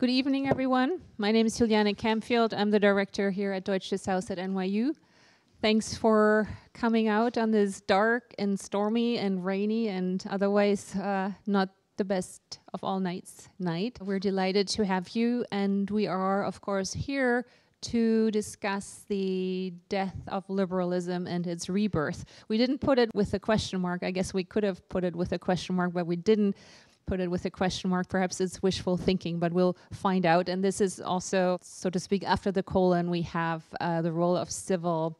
Good evening, everyone. My name is Juliane Camfield. I'm the director here at Deutsches Haus at NYU. Thanks for coming out on this dark and stormy and rainy and otherwise uh, not the best of all nights night. We're delighted to have you, and we are, of course, here to discuss the death of liberalism and its rebirth. We didn't put it with a question mark. I guess we could have put it with a question mark, but we didn't put it with a question mark. Perhaps it's wishful thinking, but we'll find out. And this is also, so to speak, after the colon, we have uh, the role of civil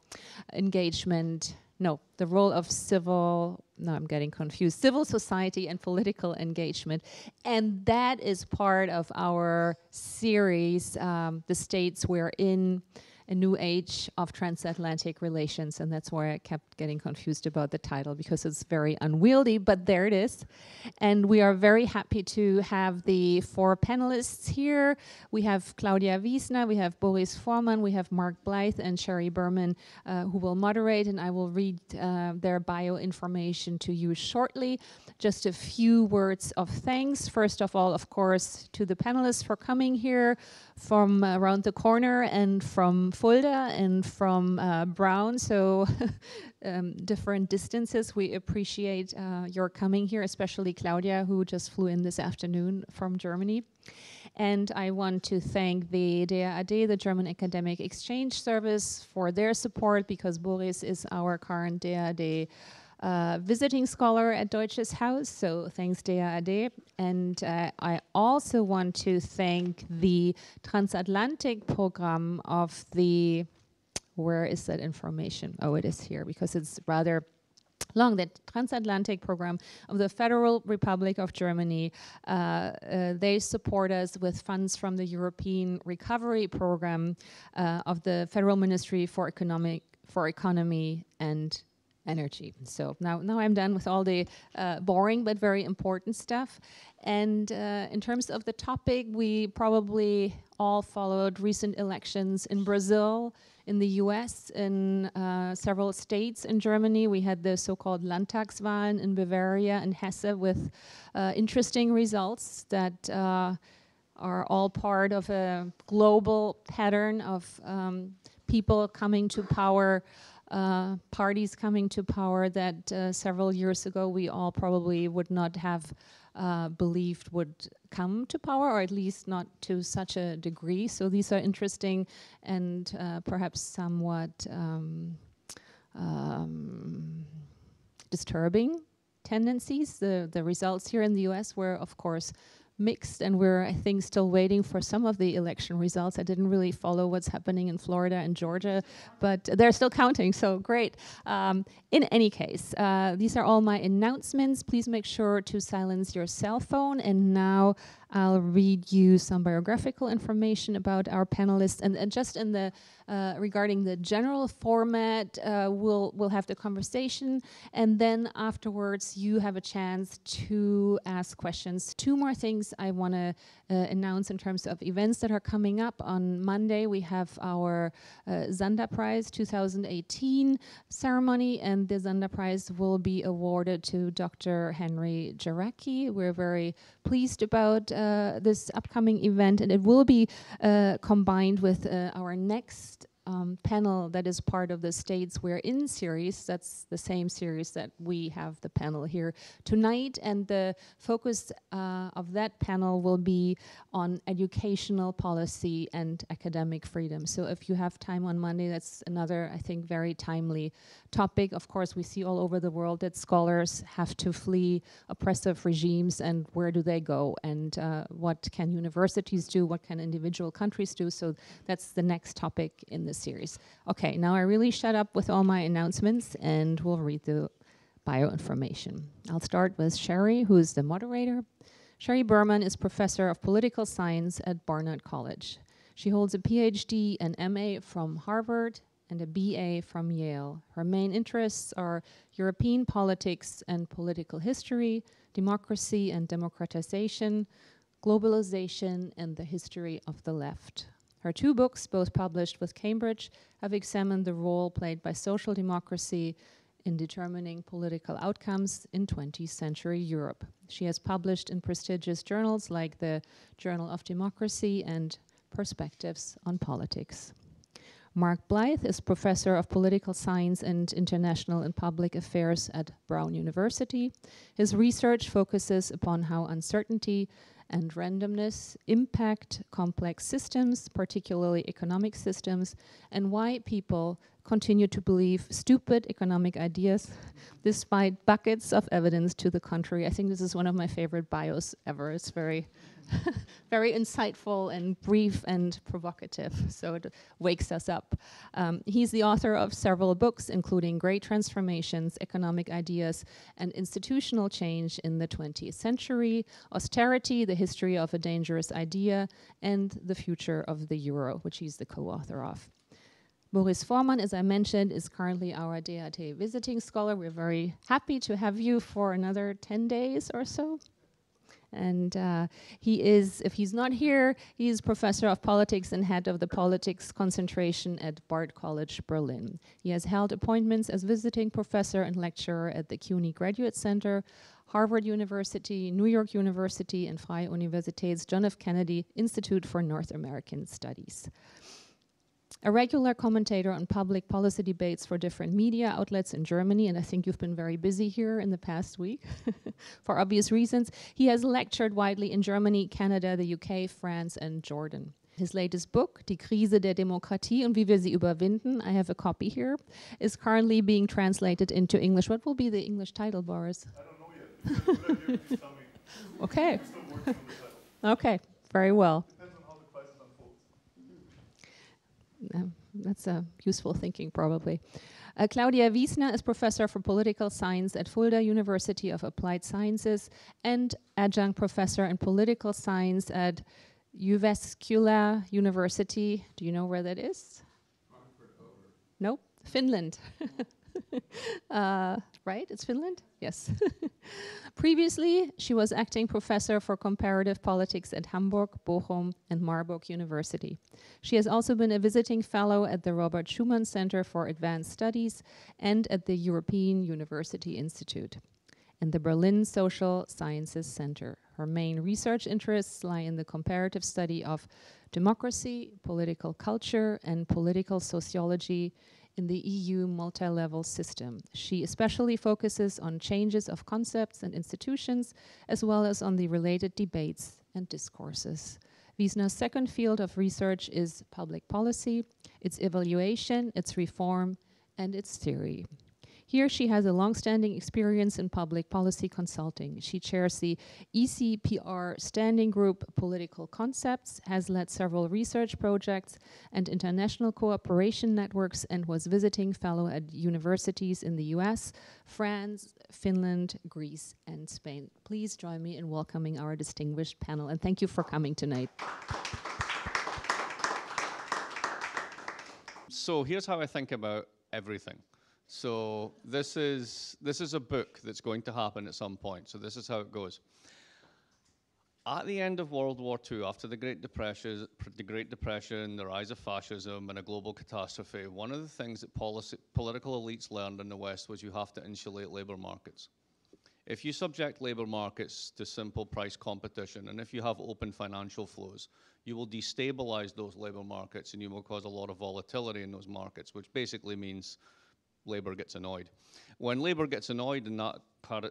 engagement. No, the role of civil, no, I'm getting confused, civil society and political engagement. And that is part of our series, um, The States We're In a new age of transatlantic relations. And that's why I kept getting confused about the title because it's very unwieldy, but there it is. And we are very happy to have the four panelists here. We have Claudia Wiesner, we have Boris Vormann, we have Mark Blyth, and Sheri Berman, uh, who will moderate. And I will read uh, their bio information to you shortly. Just a few words of thanks. First of all, of course, to the panelists for coming here from around the corner and from Fulda and from uh, Brown, so um, different distances. We appreciate uh, your coming here, especially Claudia, who just flew in this afternoon from Germany. And I want to thank the DAAD, the German Academic Exchange Service, for their support because Boris is our current DAAD uh, visiting scholar at Deutsches Haus, so thanks DAAD. And uh, I also want to thank the transatlantic program of the, where is that information? Oh, it is here because it's rather long the transatlantic program of the federal republic of germany uh, uh, they support us with funds from the european recovery program uh, of the federal ministry for economic for economy and energy. So now, now I'm done with all the uh, boring but very important stuff. And uh, in terms of the topic, we probably all followed recent elections in Brazil, in the US, in uh, several states in Germany. We had the so-called Landtagswahlen in Bavaria and Hesse with uh, interesting results that uh, are all part of a global pattern of um, people coming to power uh, parties coming to power that uh, several years ago we all probably would not have uh, believed would come to power, or at least not to such a degree. So these are interesting and uh, perhaps somewhat um, um, disturbing tendencies. The, the results here in the US were, of course, mixed, and we're, I think, still waiting for some of the election results. I didn't really follow what's happening in Florida and Georgia, but they're still counting, so great. Um, in any case, uh, these are all my announcements. Please make sure to silence your cell phone. And now I'll read you some biographical information about our panelists. And, and just in the uh, regarding the general format, uh, we'll we'll have the conversation, and then afterwards you have a chance to ask questions. Two more things I want to uh, announce in terms of events that are coming up. On Monday we have our uh, Zander Prize 2018 ceremony, and the Zander Prize will be awarded to Dr. Henry Jarecki. We're very pleased about uh, this upcoming event, and it will be uh, combined with uh, our next um, panel that is part of the States We're In series. That's the same series that we have the panel here tonight. And the focus uh, of that panel will be on educational policy and academic freedom. So if you have time on Monday, that's another, I think, very timely topic. Of course, we see all over the world that scholars have to flee oppressive regimes and where do they go and uh, what can universities do, what can individual countries do. So that's the next topic in this series. Okay, now I really shut up with all my announcements and we'll read the bio information. I'll start with Sheri, who is the moderator. Sheri Berman is professor of political science at Barnard College. She holds a PhD and MA from Harvard and a BA from Yale. Her main interests are European politics and political history, democracy and democratization, globalization, and the history of the left. Her two books, both published with Cambridge, have examined the role played by social democracy in determining political outcomes in 20th century Europe. She has published in prestigious journals like the Journal of Democracy and Perspectives on Politics. Mark Blyth is professor of political science and international and public affairs at Brown University. His research focuses upon how uncertainty and randomness impact complex systems, particularly economic systems, and why people continue to believe stupid economic ideas despite buckets of evidence to the contrary. I think this is one of my favorite bios ever. It's very very insightful and brief and provocative, so it wakes us up. Um, he's the author of several books, including Great Transformations, Economic Ideas, and Institutional Change in the 20th Century, Austerity, The History of a Dangerous Idea, and The Future of the Euro, which he's the co-author of. Boris Vormann, as I mentioned, is currently our DAAD visiting scholar. We're very happy to have you for another 10 days or so. And uh, he is, if he's not here, he's professor of politics and head of the politics concentration at Bard College Berlin. He has held appointments as visiting professor and lecturer at the CUNY Graduate Center, Harvard University, New York University, and Freie Universität's John F. Kennedy Institute for North American Studies a regular commentator on public policy debates for different media outlets in Germany, and I think you've been very busy here in the past week for obvious reasons. He has lectured widely in Germany, Canada, the UK, France, and Jordan. His latest book, Die Krise der Demokratie und wie wir sie überwinden, I have a copy here, is currently being translated into English. What will be the English title, Boris? I don't know yet. okay. okay, very well. Um, that's a useful thinking, probably. Uh, Claudia Wiesner is professor for political science at Fulda University of Applied Sciences and adjunct professor in political science at Jyväskylä University. Do you know where that is? Nope, Finland. uh, right? It's Finland? Yes. Previously, she was acting professor for comparative politics at Hamburg, Bochum, and Marburg University. She has also been a visiting fellow at the Robert Schuman Center for Advanced Studies and at the European University Institute and the Berlin Social Sciences Center. Her main research interests lie in the comparative study of democracy, political culture, and political sociology in the EU multi-level system. She especially focuses on changes of concepts and institutions, as well as on the related debates and discourses. Wiesner's second field of research is public policy, its evaluation, its reform, and its theory. Here she has a long-standing experience in public policy consulting. She chairs the ECPR Standing Group Political Concepts, has led several research projects and international cooperation networks, and was visiting fellow at universities in the US, France, Finland, Greece, and Spain. Please join me in welcoming our distinguished panel, and thank you for coming tonight. So here's how I think about everything. So this is this is a book that's going to happen at some point. So this is how it goes. At the end of World War II, after the Great Depression, the Great Depression, the rise of fascism, and a global catastrophe, one of the things that policy, political elites learned in the West was you have to insulate labor markets. If you subject labor markets to simple price competition, and if you have open financial flows, you will destabilize those labor markets, and you will cause a lot of volatility in those markets, which basically means Labour gets annoyed. When Labour gets annoyed and that,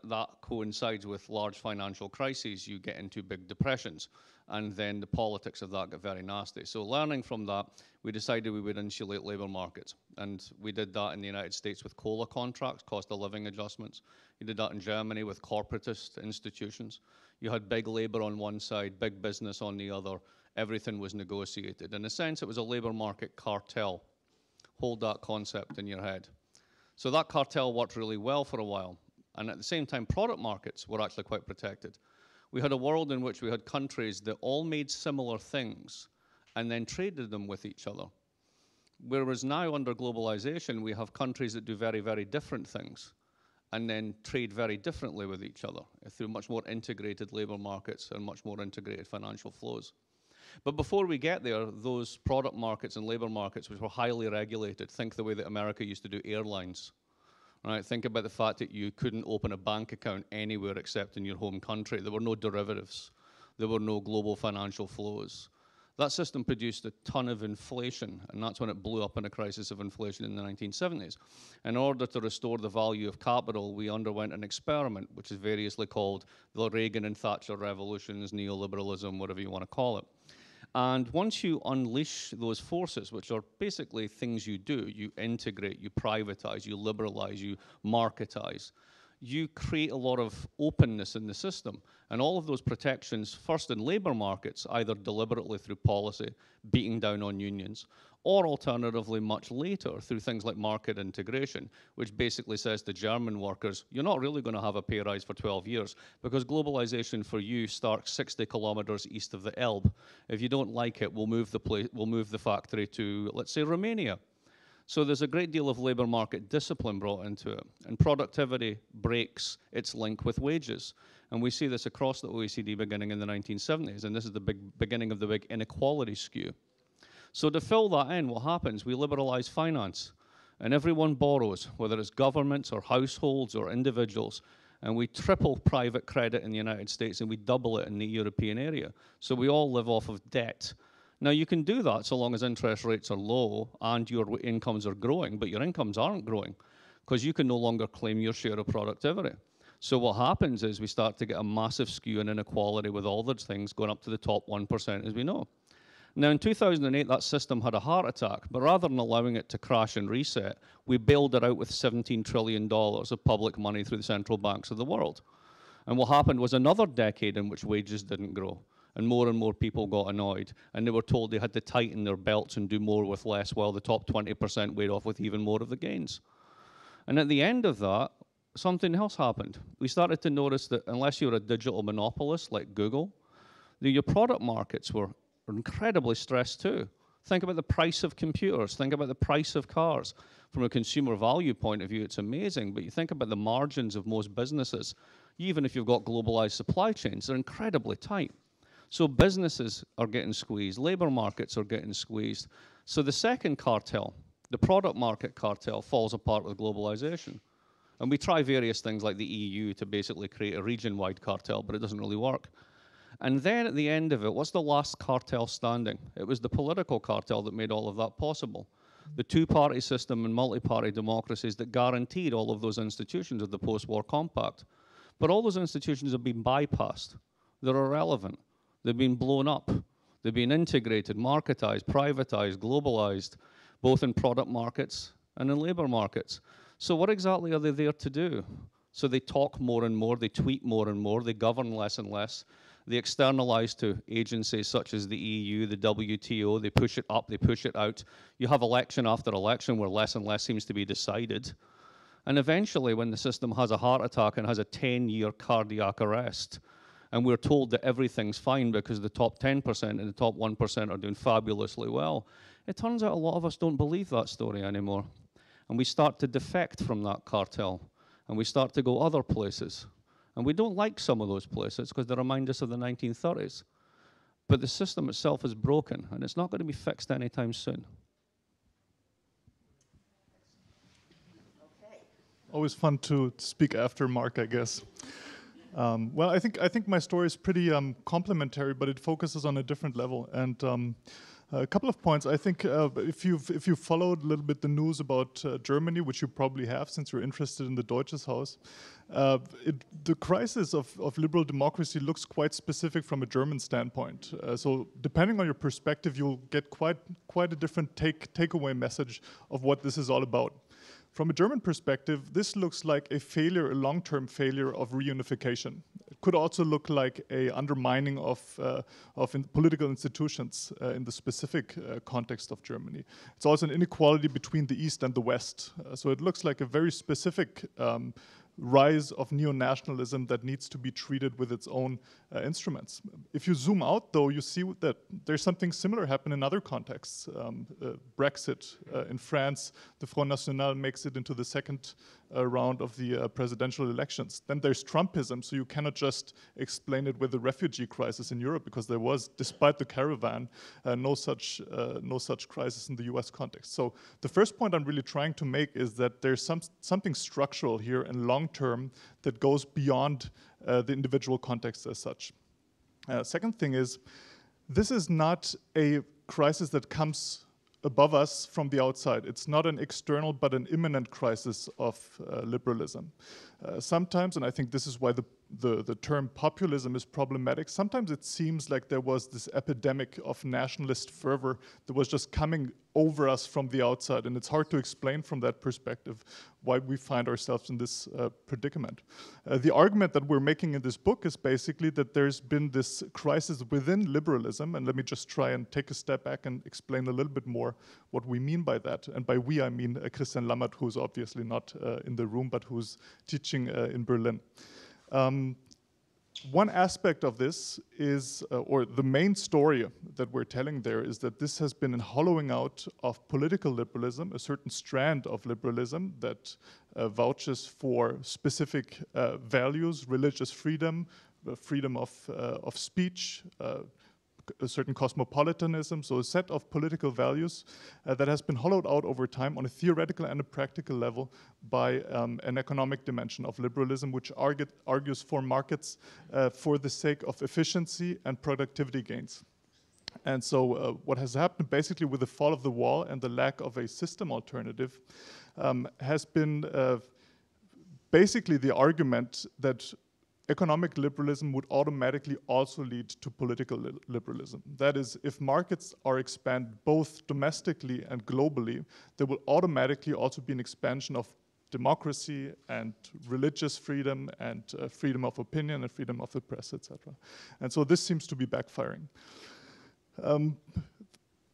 that coincides with large financial crises, you get into big depressions. And then the politics of that get very nasty. So learning from that, we decided we would insulate labour markets. And we did that in the United States with COLA contracts, cost of living adjustments. You did that in Germany with corporatist institutions. You had big labour on one side, big business on the other. Everything was negotiated. In a sense, it was a labour market cartel. Hold that concept in your head. So that cartel worked really well for a while. And at the same time, product markets were actually quite protected. We had a world in which we had countries that all made similar things and then traded them with each other. Whereas now, under globalization, we have countries that do very, very different things and then trade very differently with each other through much more integrated labor markets and much more integrated financial flows. But before we get there, those product markets and labor markets, which were highly regulated, think the way that America used to do airlines, Right? Think about the fact that you couldn't open a bank account anywhere except in your home country. There were no derivatives. There were no global financial flows. That system produced a ton of inflation, and that's when it blew up in a crisis of inflation in the 1970s. In order to restore the value of capital, we underwent an experiment, which is variously called the Reagan and Thatcher revolutions, neoliberalism, whatever you want to call it. And once you unleash those forces, which are basically things you do, you integrate, you privatize, you liberalize, you marketize, you create a lot of openness in the system. And all of those protections, first in labor markets, either deliberately through policy, beating down on unions, or alternatively much later through things like market integration, which basically says to German workers, you're not really going to have a pay rise for 12 years because globalization for you starts 60 kilometers east of the Elbe. If you don't like it, we'll move the, place, we'll move the factory to, let's say, Romania so there's a great deal of labour market discipline brought into it. And productivity breaks its link with wages. And we see this across the OECD beginning in the 1970s. And this is the big beginning of the big inequality skew. So to fill that in, what happens? We liberalise finance. And everyone borrows, whether it's governments or households or individuals. And we triple private credit in the United States and we double it in the European area. So we all live off of debt. Now, you can do that so long as interest rates are low and your incomes are growing, but your incomes aren't growing because you can no longer claim your share of productivity. So what happens is we start to get a massive skew in inequality with all those things going up to the top 1%, as we know. Now, in 2008, that system had a heart attack, but rather than allowing it to crash and reset, we bailed it out with $17 trillion of public money through the central banks of the world. And what happened was another decade in which wages didn't grow and more and more people got annoyed. And they were told they had to tighten their belts and do more with less, while the top 20% weighed off with even more of the gains. And at the end of that, something else happened. We started to notice that unless you're a digital monopolist like Google, the, your product markets were incredibly stressed too. Think about the price of computers, think about the price of cars. From a consumer value point of view, it's amazing, but you think about the margins of most businesses, even if you've got globalized supply chains, they're incredibly tight. So businesses are getting squeezed, labor markets are getting squeezed. So the second cartel, the product market cartel, falls apart with globalization. And we try various things like the EU to basically create a region-wide cartel, but it doesn't really work. And then at the end of it, what's the last cartel standing? It was the political cartel that made all of that possible. The two-party system and multi-party democracies that guaranteed all of those institutions of the post-war compact. But all those institutions have been bypassed. They're irrelevant. They've been blown up. They've been integrated, marketized, privatized, globalized, both in product markets and in labor markets. So what exactly are they there to do? So they talk more and more, they tweet more and more, they govern less and less. They externalize to agencies such as the EU, the WTO, they push it up, they push it out. You have election after election where less and less seems to be decided. And eventually, when the system has a heart attack and has a 10 year cardiac arrest, and we're told that everything's fine because the top 10% and the top 1% are doing fabulously well. It turns out a lot of us don't believe that story anymore. And we start to defect from that cartel, and we start to go other places. And we don't like some of those places because they remind us of the 1930s. But the system itself is broken, and it's not going to be fixed anytime soon. Always fun to speak after Mark, I guess. Um, well, I think I think my story is pretty um, complementary, but it focuses on a different level. And um, a couple of points. I think uh, if you've if you followed a little bit the news about uh, Germany, which you probably have, since you're interested in the Deutsches Haus, uh, it, the crisis of, of liberal democracy looks quite specific from a German standpoint. Uh, so depending on your perspective, you'll get quite quite a different take takeaway message of what this is all about. From a German perspective, this looks like a failure, a long-term failure of reunification. It could also look like a undermining of, uh, of in political institutions uh, in the specific uh, context of Germany. It's also an inequality between the East and the West. Uh, so it looks like a very specific um, rise of neo-nationalism that needs to be treated with its own uh, instruments. If you zoom out, though, you see that there's something similar happen in other contexts. Um, uh, Brexit uh, in France, the Front National makes it into the second uh, round of the uh, presidential elections. Then there's Trumpism, so you cannot just explain it with the refugee crisis in Europe because there was, despite the caravan, uh, no such uh, no such crisis in the U.S. context. So the first point I'm really trying to make is that there's some something structural here and long term that goes beyond uh, the individual context as such. Uh, second thing is, this is not a crisis that comes above us from the outside. It's not an external but an imminent crisis of uh, liberalism. Uh, sometimes, and I think this is why the, the, the, term populism is problematic, sometimes it seems like there was this epidemic of nationalist fervor that was just coming over us from the outside. And it's hard to explain from that perspective why we find ourselves in this uh, predicament. Uh, the argument that we're making in this book is basically that there's been this crisis within liberalism. And let me just try and take a step back and explain a little bit more what we mean by that. And by we, I mean uh, Christian Lammert, who's obviously not uh, in the room, but who's teaching uh, in Berlin. Um, one aspect of this is, uh, or the main story that we're telling there is that this has been a hollowing out of political liberalism, a certain strand of liberalism that uh, vouches for specific uh, values, religious freedom, freedom of, uh, of speech, uh, a certain cosmopolitanism, so a set of political values uh, that has been hollowed out over time on a theoretical and a practical level by um, an economic dimension of liberalism, which argue, argues for markets uh, for the sake of efficiency and productivity gains. And so, uh, what has happened basically with the fall of the wall and the lack of a system alternative um, has been uh, basically the argument that economic liberalism would automatically also lead to political li liberalism. That is, if markets are expanded both domestically and globally, there will automatically also be an expansion of democracy and religious freedom and uh, freedom of opinion and freedom of the press, etc. And so this seems to be backfiring. Um,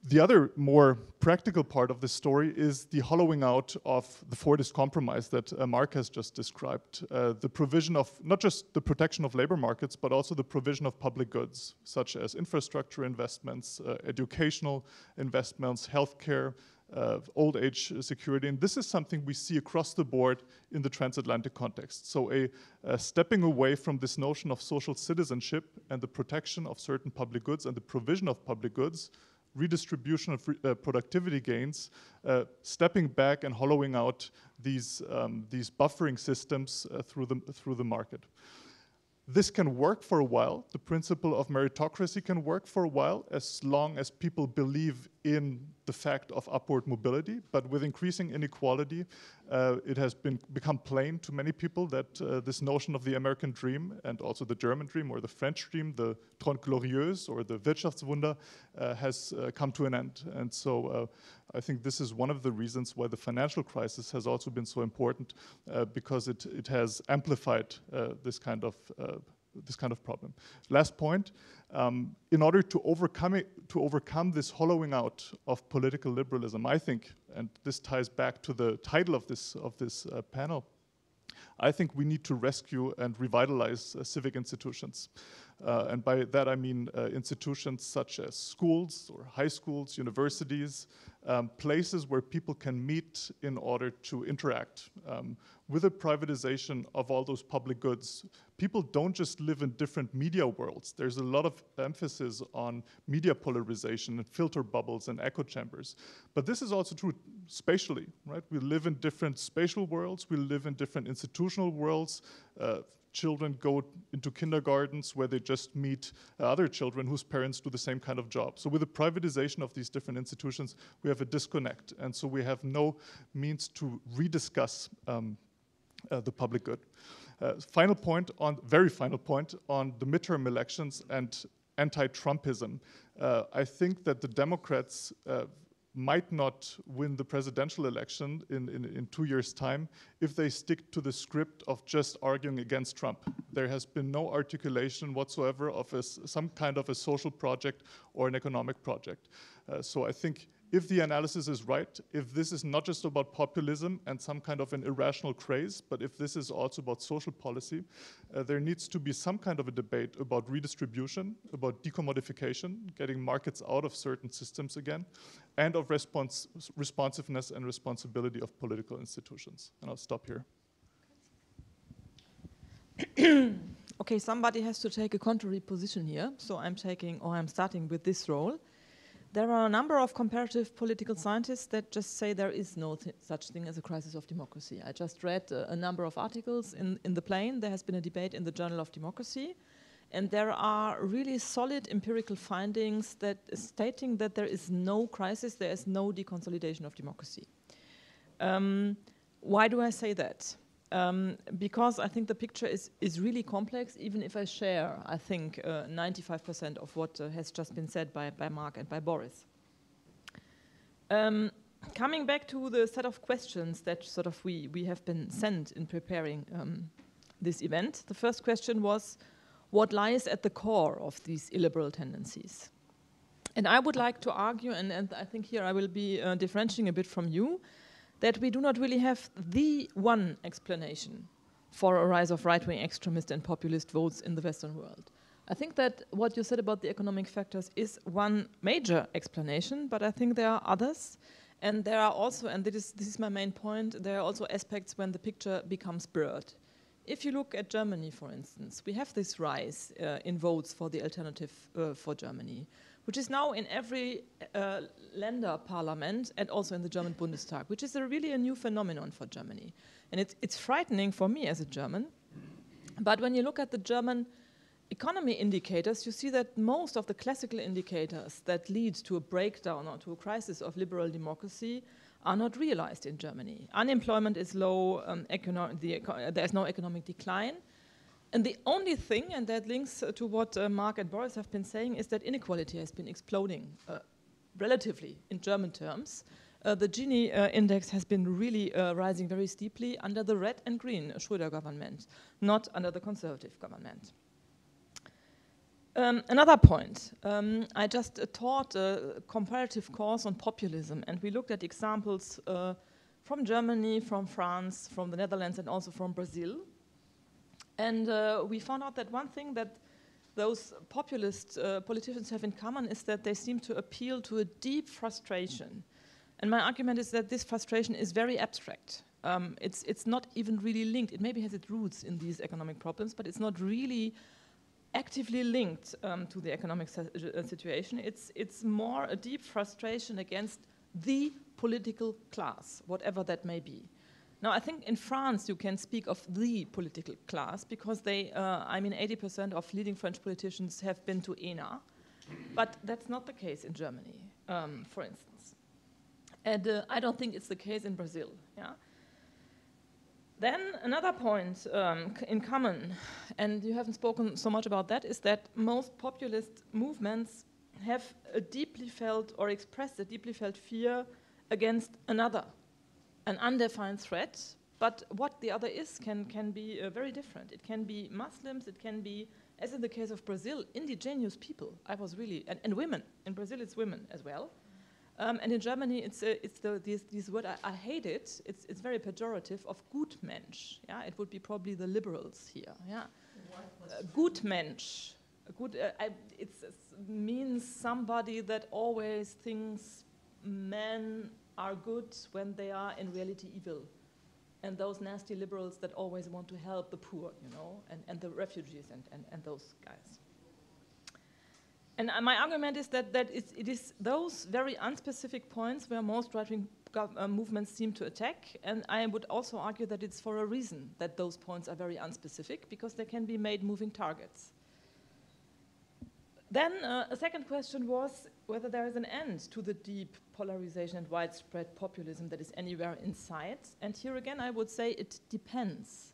the other more practical part of this story is the hollowing out of the Fordist compromise that uh, Mark has just described. Uh, the provision of not just the protection of labor markets, but also the provision of public goods, such as infrastructure investments, uh, educational investments, healthcare, uh, old age security. And this is something we see across the board in the transatlantic context. So, a, a stepping away from this notion of social citizenship and the protection of certain public goods and the provision of public goods redistribution of re uh, productivity gains, uh, stepping back and hollowing out these, um, these buffering systems uh, through, the, through the market. This can work for a while. The principle of meritocracy can work for a while as long as people believe in the fact of upward mobility, but with increasing inequality, uh, it has been become plain to many people that uh, this notion of the American dream and also the German dream or the French dream, the Trente Glorieuses or the Wirtschaftswunder, uh, has uh, come to an end. And so uh, I think this is one of the reasons why the financial crisis has also been so important uh, because it, it has amplified this kind of this kind of problem. Last point, um, in order to overcome, it, to overcome this hollowing out of political liberalism, I think, and this ties back to the title of this, of this uh, panel, I think we need to rescue and revitalize uh, civic institutions. Uh, and by that I mean uh, institutions such as schools or high schools, universities, um, places where people can meet in order to interact. Um, with the privatization of all those public goods, people don't just live in different media worlds. There's a lot of emphasis on media polarization and filter bubbles and echo chambers. But this is also true spatially, right? We live in different spatial worlds, we live in different institutional worlds. Uh, children go into kindergartens where they just meet uh, other children whose parents do the same kind of job. So with the privatization of these different institutions, we have a disconnect. And so we have no means to rediscuss um, uh, the public good. Uh, final point on, very final point on the midterm elections and anti-Trumpism. Uh, I think that the Democrats uh, might not win the presidential election in, in, in, two years' time if they stick to the script of just arguing against Trump. There has been no articulation whatsoever of a, some kind of a social project or an economic project. Uh, so I think if the analysis is right, if this is not just about populism and some kind of an irrational craze, but if this is also about social policy, uh, there needs to be some kind of a debate about redistribution, about decommodification, getting markets out of certain systems again, and of response, responsiveness and responsibility of political institutions. And I'll stop here. okay, somebody has to take a contrary position here, so I'm taking, or I'm starting with this role. There are a number of comparative political scientists that just say there is no th such thing as a crisis of democracy. I just read uh, a number of articles in, in the plane. There has been a debate in the Journal of Democracy. And there are really solid empirical findings that stating that there is no crisis, there is no deconsolidation of democracy. Um, why do I say that? Um, because I think the picture is, is really complex, even if I share, I think, 95% uh, of what uh, has just been said by, by Mark and by Boris. Um, coming back to the set of questions that sort of we, we have been sent in preparing um, this event, the first question was, what lies at the core of these illiberal tendencies? And I would like to argue, and, and I think here I will be uh, differentiating a bit from you, that we do not really have the one explanation for a rise of right-wing extremist and populist votes in the Western world. I think that what you said about the economic factors is one major explanation, but I think there are others. And there are also, and this is, this is my main point, there are also aspects when the picture becomes blurred. If you look at Germany, for instance, we have this rise uh, in votes for the alternative uh, for Germany which is now in every uh, Länder parliament and also in the German Bundestag, which is a really a new phenomenon for Germany. And it's, it's frightening for me as a German. But when you look at the German economy indicators, you see that most of the classical indicators that lead to a breakdown or to a crisis of liberal democracy are not realized in Germany. Unemployment is low, um, the, there's no economic decline, and the only thing, and that links uh, to what uh, Mark and Boris have been saying, is that inequality has been exploding uh, relatively in German terms. Uh, the Gini uh, index has been really uh, rising very steeply under the red and green Schröder government, not under the conservative government. Um, another point, um, I just taught a comparative course on populism, and we looked at examples from Germany, from France, from the Netherlands, and also from Brazil. And uh, we found out that one thing that those populist uh, politicians have in common is that they seem to appeal to a deep frustration. And my argument is that this frustration is very abstract. Um, it's, it's not even really linked. It maybe has its roots in these economic problems, but it's not really actively linked um, to the economic uh, situation. It's, it's more a deep frustration against the political class, whatever that may be. Now, I think in France you can speak of the political class because they, uh, I mean, 80% of leading French politicians have been to ENA, but that's not the case in Germany, um, for instance. And uh, I don't think it's the case in Brazil. Yeah. Then another point um, in common, and you haven't spoken so much about that, is that most populist movements have a deeply felt or expressed a deeply felt fear against another an undefined threat, but what the other is can, can be uh, very different. It can be Muslims, it can be, as in the case of Brazil, indigenous people. I was really, and, and women. In Brazil, it's women as well. Um, and in Germany, it's, uh, it's the, this, this word, I, I, hate it, it's, it's very pejorative, of Gutmensch. Yeah? It would be probably the liberals here. Yeah? Uh, Gutmensch. Good, uh, it means somebody that always thinks men are good when they are in reality evil. And those nasty liberals that always want to help the poor, you know, and, and the refugees and, and, and those guys. And uh, my argument is that, that it's, it is those very unspecific points where most right-wing uh, movements seem to attack. And I would also argue that it's for a reason that those points are very unspecific, because they can be made moving targets. Then uh, a second question was whether there is an end to the deep polarization and widespread populism that is anywhere in sight. And here again, I would say it depends.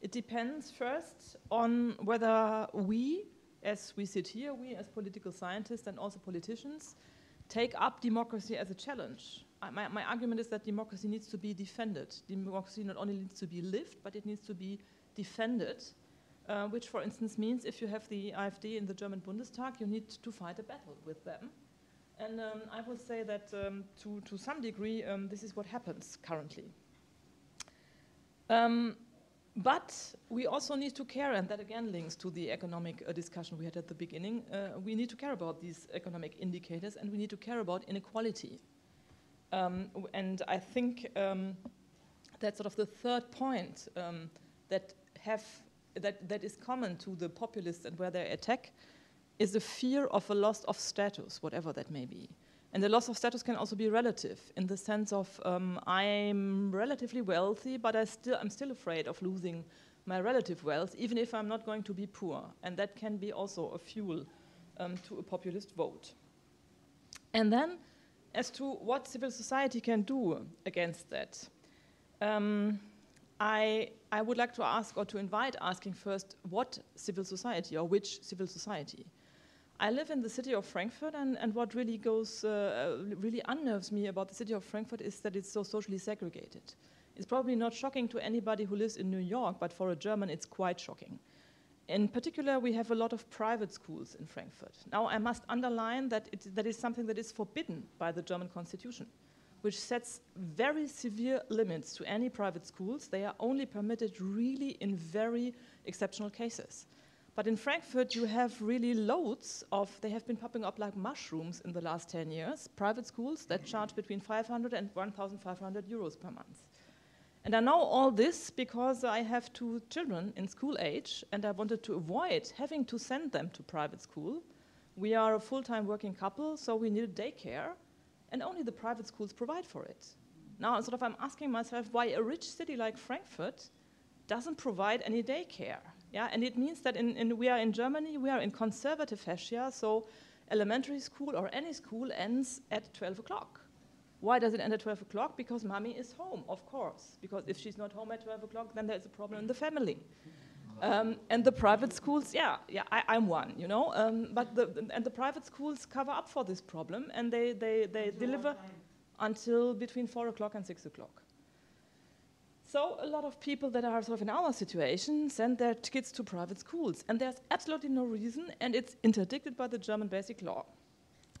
It depends first on whether we, as we sit here, we as political scientists and also politicians, take up democracy as a challenge. I, my, my argument is that democracy needs to be defended. Democracy not only needs to be lived, but it needs to be defended uh, which, for instance, means if you have the AfD in the German Bundestag, you need to fight a battle with them. And um, I would say that um, to, to some degree, um, this is what happens currently. Um, but we also need to care, and that again links to the economic uh, discussion we had at the beginning. Uh, we need to care about these economic indicators, and we need to care about inequality. Um, and I think um, that's sort of the third point that have that, that is common to the populists and where they attack is the fear of a loss of status, whatever that may be. And the loss of status can also be relative in the sense of um, I'm relatively wealthy, but I still, I'm still afraid of losing my relative wealth, even if I'm not going to be poor. And that can be also a fuel um, to a populist vote. And then, as to what civil society can do against that, um, I, I would like to ask or to invite asking first what civil society or which civil society. I live in the city of Frankfurt, and, and what really goes, uh, really unnerves me about the city of Frankfurt is that it's so socially segregated. It's probably not shocking to anybody who lives in New York, but for a German, it's quite shocking. In particular, we have a lot of private schools in Frankfurt. Now, I must underline that it, that is something that is forbidden by the German constitution, which sets very severe limits to any private schools. They are only permitted really in very exceptional cases. But in Frankfurt, you have really loads of, they have been popping up like mushrooms in the last 10 years, private schools that charge between 500 and 1,500 euros per month. And I know all this because I have two children in school age, and I wanted to avoid having to send them to private school. We are a full time working couple, so we needed daycare, and only the private schools provide for it. Now, sort of, I'm asking myself why a rich city like Frankfurt doesn't provide any daycare. Yeah, and it means that in, in, we are in Germany, we are in conservative fascia, so elementary school or any school ends at 12 o'clock. Why does it end at 12 o'clock? Because mommy is home, of course. Because if she's not home at 12 o'clock, then there's a problem in the family. Um, and the private schools, yeah, yeah, I, am one, you know. Um, but the, and the private schools cover up for this problem, and they they, they until deliver until between four o'clock and six o'clock. So a lot of people that are sort of in our situation send their kids to private schools, and there's absolutely no reason, and it's interdicted by the German Basic Law.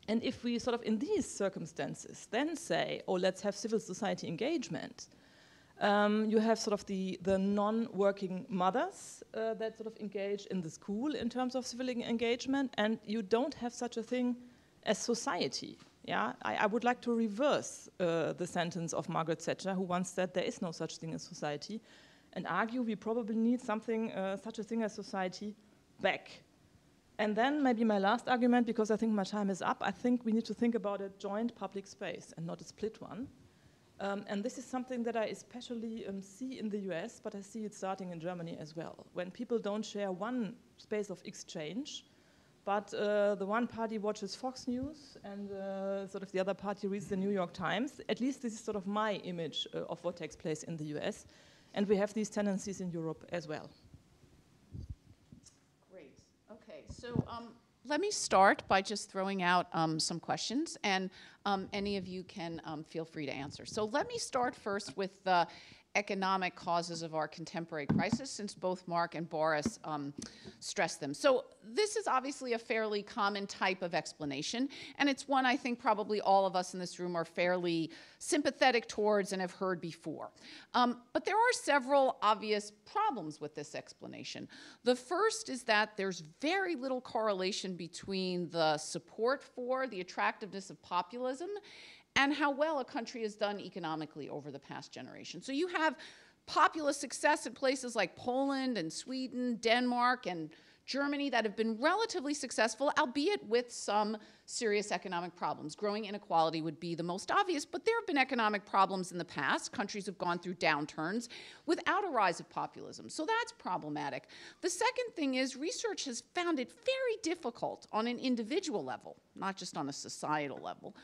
And if we sort of in these circumstances then say, oh, let's have civil society engagement, um, you have sort of the, the non-working mothers uh, that sort of engage in the school in terms of civil engagement, and you don't have such a thing as society. Yeah, I, I would like to reverse uh, the sentence of Margaret Thatcher, who once said there is no such thing as society, and argue we probably need something, uh, such a thing as society, back. And then maybe my last argument, because I think my time is up, I think we need to think about a joint public space and not a split one. Um, and this is something that I especially um, see in the US, but I see it starting in Germany as well. When people don't share one space of exchange, but uh, the one party watches Fox News and uh, sort of the other party reads the New York Times. At least this is sort of my image uh, of what takes place in the US. And we have these tendencies in Europe as well. Great. Okay, so um, let me start by just throwing out um, some questions, and um, any of you can um, feel free to answer. So let me start first with the economic causes of our contemporary crisis, since both Mark and Boris um, stressed them. So this is obviously a fairly common type of explanation, and it's one I think probably all of us in this room are fairly sympathetic towards and have heard before. Um, but there are several obvious problems with this explanation. The first is that there's very little correlation between the support for the attractiveness of populism and how well a country has done economically over the past generation. So you have populist success in places like Poland and Sweden, Denmark, and Germany that have been relatively successful, albeit with some serious economic problems. Growing inequality would be the most obvious, but there have been economic problems in the past. Countries have gone through downturns without a rise of populism. So that's problematic. The second thing is research has found it very difficult on an individual level, not just on a societal level,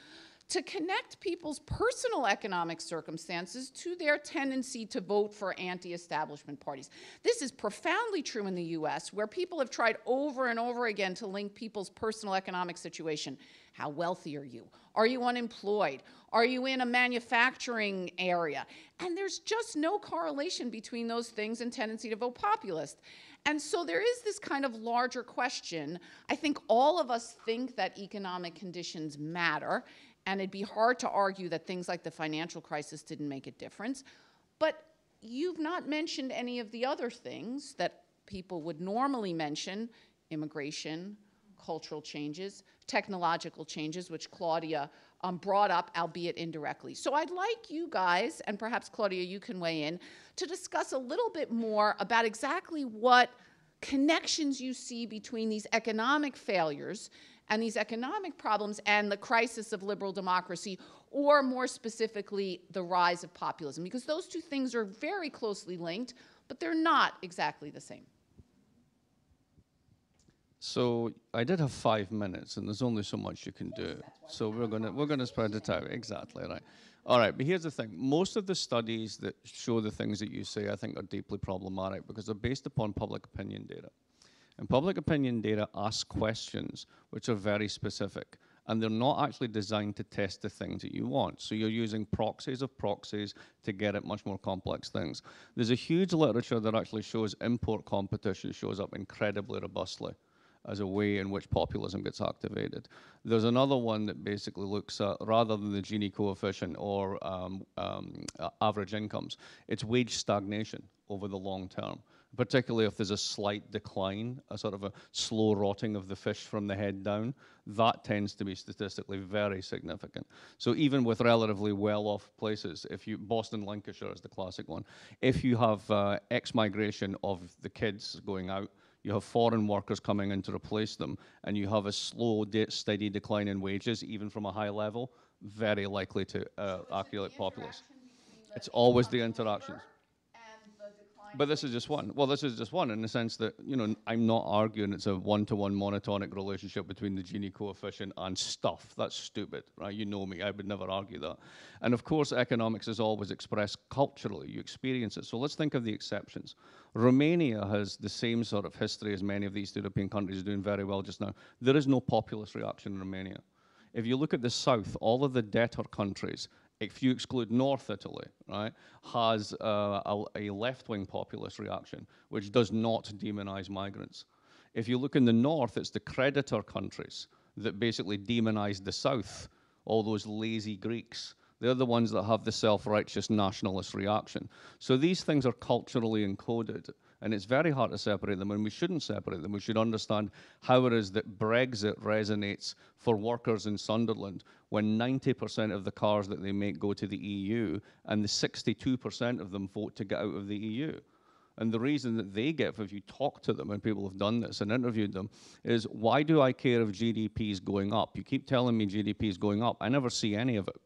to connect people's personal economic circumstances to their tendency to vote for anti establishment parties. This is profoundly true in the US, where people have tried over and over again to link people's personal economic situation. How wealthy are you? Are you unemployed? Are you in a manufacturing area? And there's just no correlation between those things and tendency to vote populist. And so there is this kind of larger question. I think all of us think that economic conditions matter, and it'd be hard to argue that things like the financial crisis didn't make a difference. But you've not mentioned any of the other things that people would normally mention immigration, cultural changes, technological changes, which Claudia um, brought up, albeit indirectly. So I'd like you guys, and perhaps Claudia, you can weigh in, to discuss a little bit more about exactly what connections you see between these economic failures and these economic problems and the crisis of liberal democracy, or more specifically, the rise of populism, because those two things are very closely linked, but they're not exactly the same. So I did have five minutes, and there's only so much you can do. So we're gonna we're gonna spread the time exactly right. All right, but here's the thing: most of the studies that show the things that you say, I think, are deeply problematic because they're based upon public opinion data, and public opinion data asks questions which are very specific and they're not actually designed to test the things that you want. So you're using proxies of proxies to get at much more complex things. There's a huge literature that actually shows import competition shows up incredibly robustly as a way in which populism gets activated. There's another one that basically looks at, rather than the Gini coefficient or um, um, average incomes, it's wage stagnation over the long term particularly if there's a slight decline, a sort of a slow rotting of the fish from the head down, that tends to be statistically very significant. So even with relatively well-off places, if you, Boston, Lincolnshire is the classic one, if you have uh, ex-migration of the kids going out, you have foreign workers coming in to replace them, and you have a slow, de steady decline in wages, even from a high level, very likely to uh, accumulate populace. It's always the interactions. But this is just one. Well, this is just one in the sense that, you know, I'm not arguing it's a one-to-one monotonic relationship between the Gini coefficient and stuff. That's stupid, right? You know me, I would never argue that. And of course, economics is always expressed culturally. You experience it. So let's think of the exceptions. Romania has the same sort of history as many of these European countries doing very well just now. There is no populist reaction in Romania. If you look at the south, all of the debtor countries if you exclude North Italy, right, has uh, a, a left-wing populist reaction, which does not demonize migrants. If you look in the North, it's the creditor countries that basically demonize the South, all those lazy Greeks. They're the ones that have the self-righteous nationalist reaction. So these things are culturally encoded. And it's very hard to separate them, and we shouldn't separate them. We should understand how it is that Brexit resonates for workers in Sunderland when 90% of the cars that they make go to the EU, and the 62% of them vote to get out of the EU. And the reason that they get, if you talk to them, and people have done this and interviewed them, is why do I care if GDP is going up? You keep telling me GDP is going up. I never see any of it.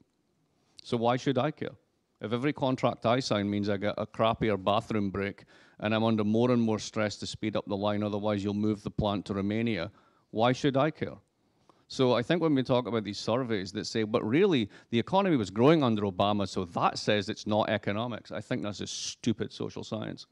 So why should I care? If every contract I sign means I get a crappier bathroom break and I'm under more and more stress to speed up the line, otherwise you'll move the plant to Romania, why should I care? So I think when we talk about these surveys that say, but really the economy was growing under Obama, so that says it's not economics, I think that's a stupid social science.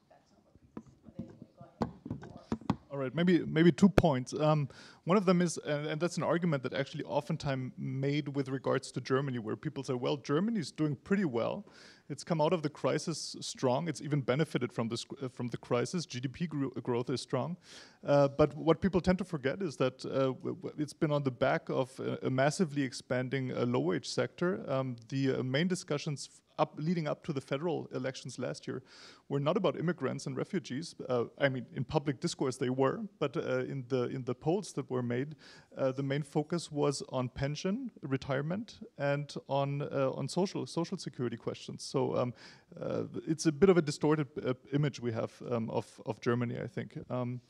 All right, maybe maybe two points. Um, one of them is, and, and, that's an argument that actually oftentimes made with regards to Germany, where people say, well, Germany is doing pretty well. It's come out of the crisis strong. It's even benefited from this uh, from the crisis. GDP growth is strong, uh, but what people tend to forget is that uh, it's been on the back of a, massively expanding uh, low wage sector. Um, the uh, main discussions up, leading up to the federal elections last year were not about immigrants and refugees. Uh, I mean, in public discourse they were, but uh, in the in the polls that were made, uh, the main focus was on pension, retirement, and on on social social security questions. So um, uh, it's a bit of a distorted uh, image we have um, of of Germany, I think. Um,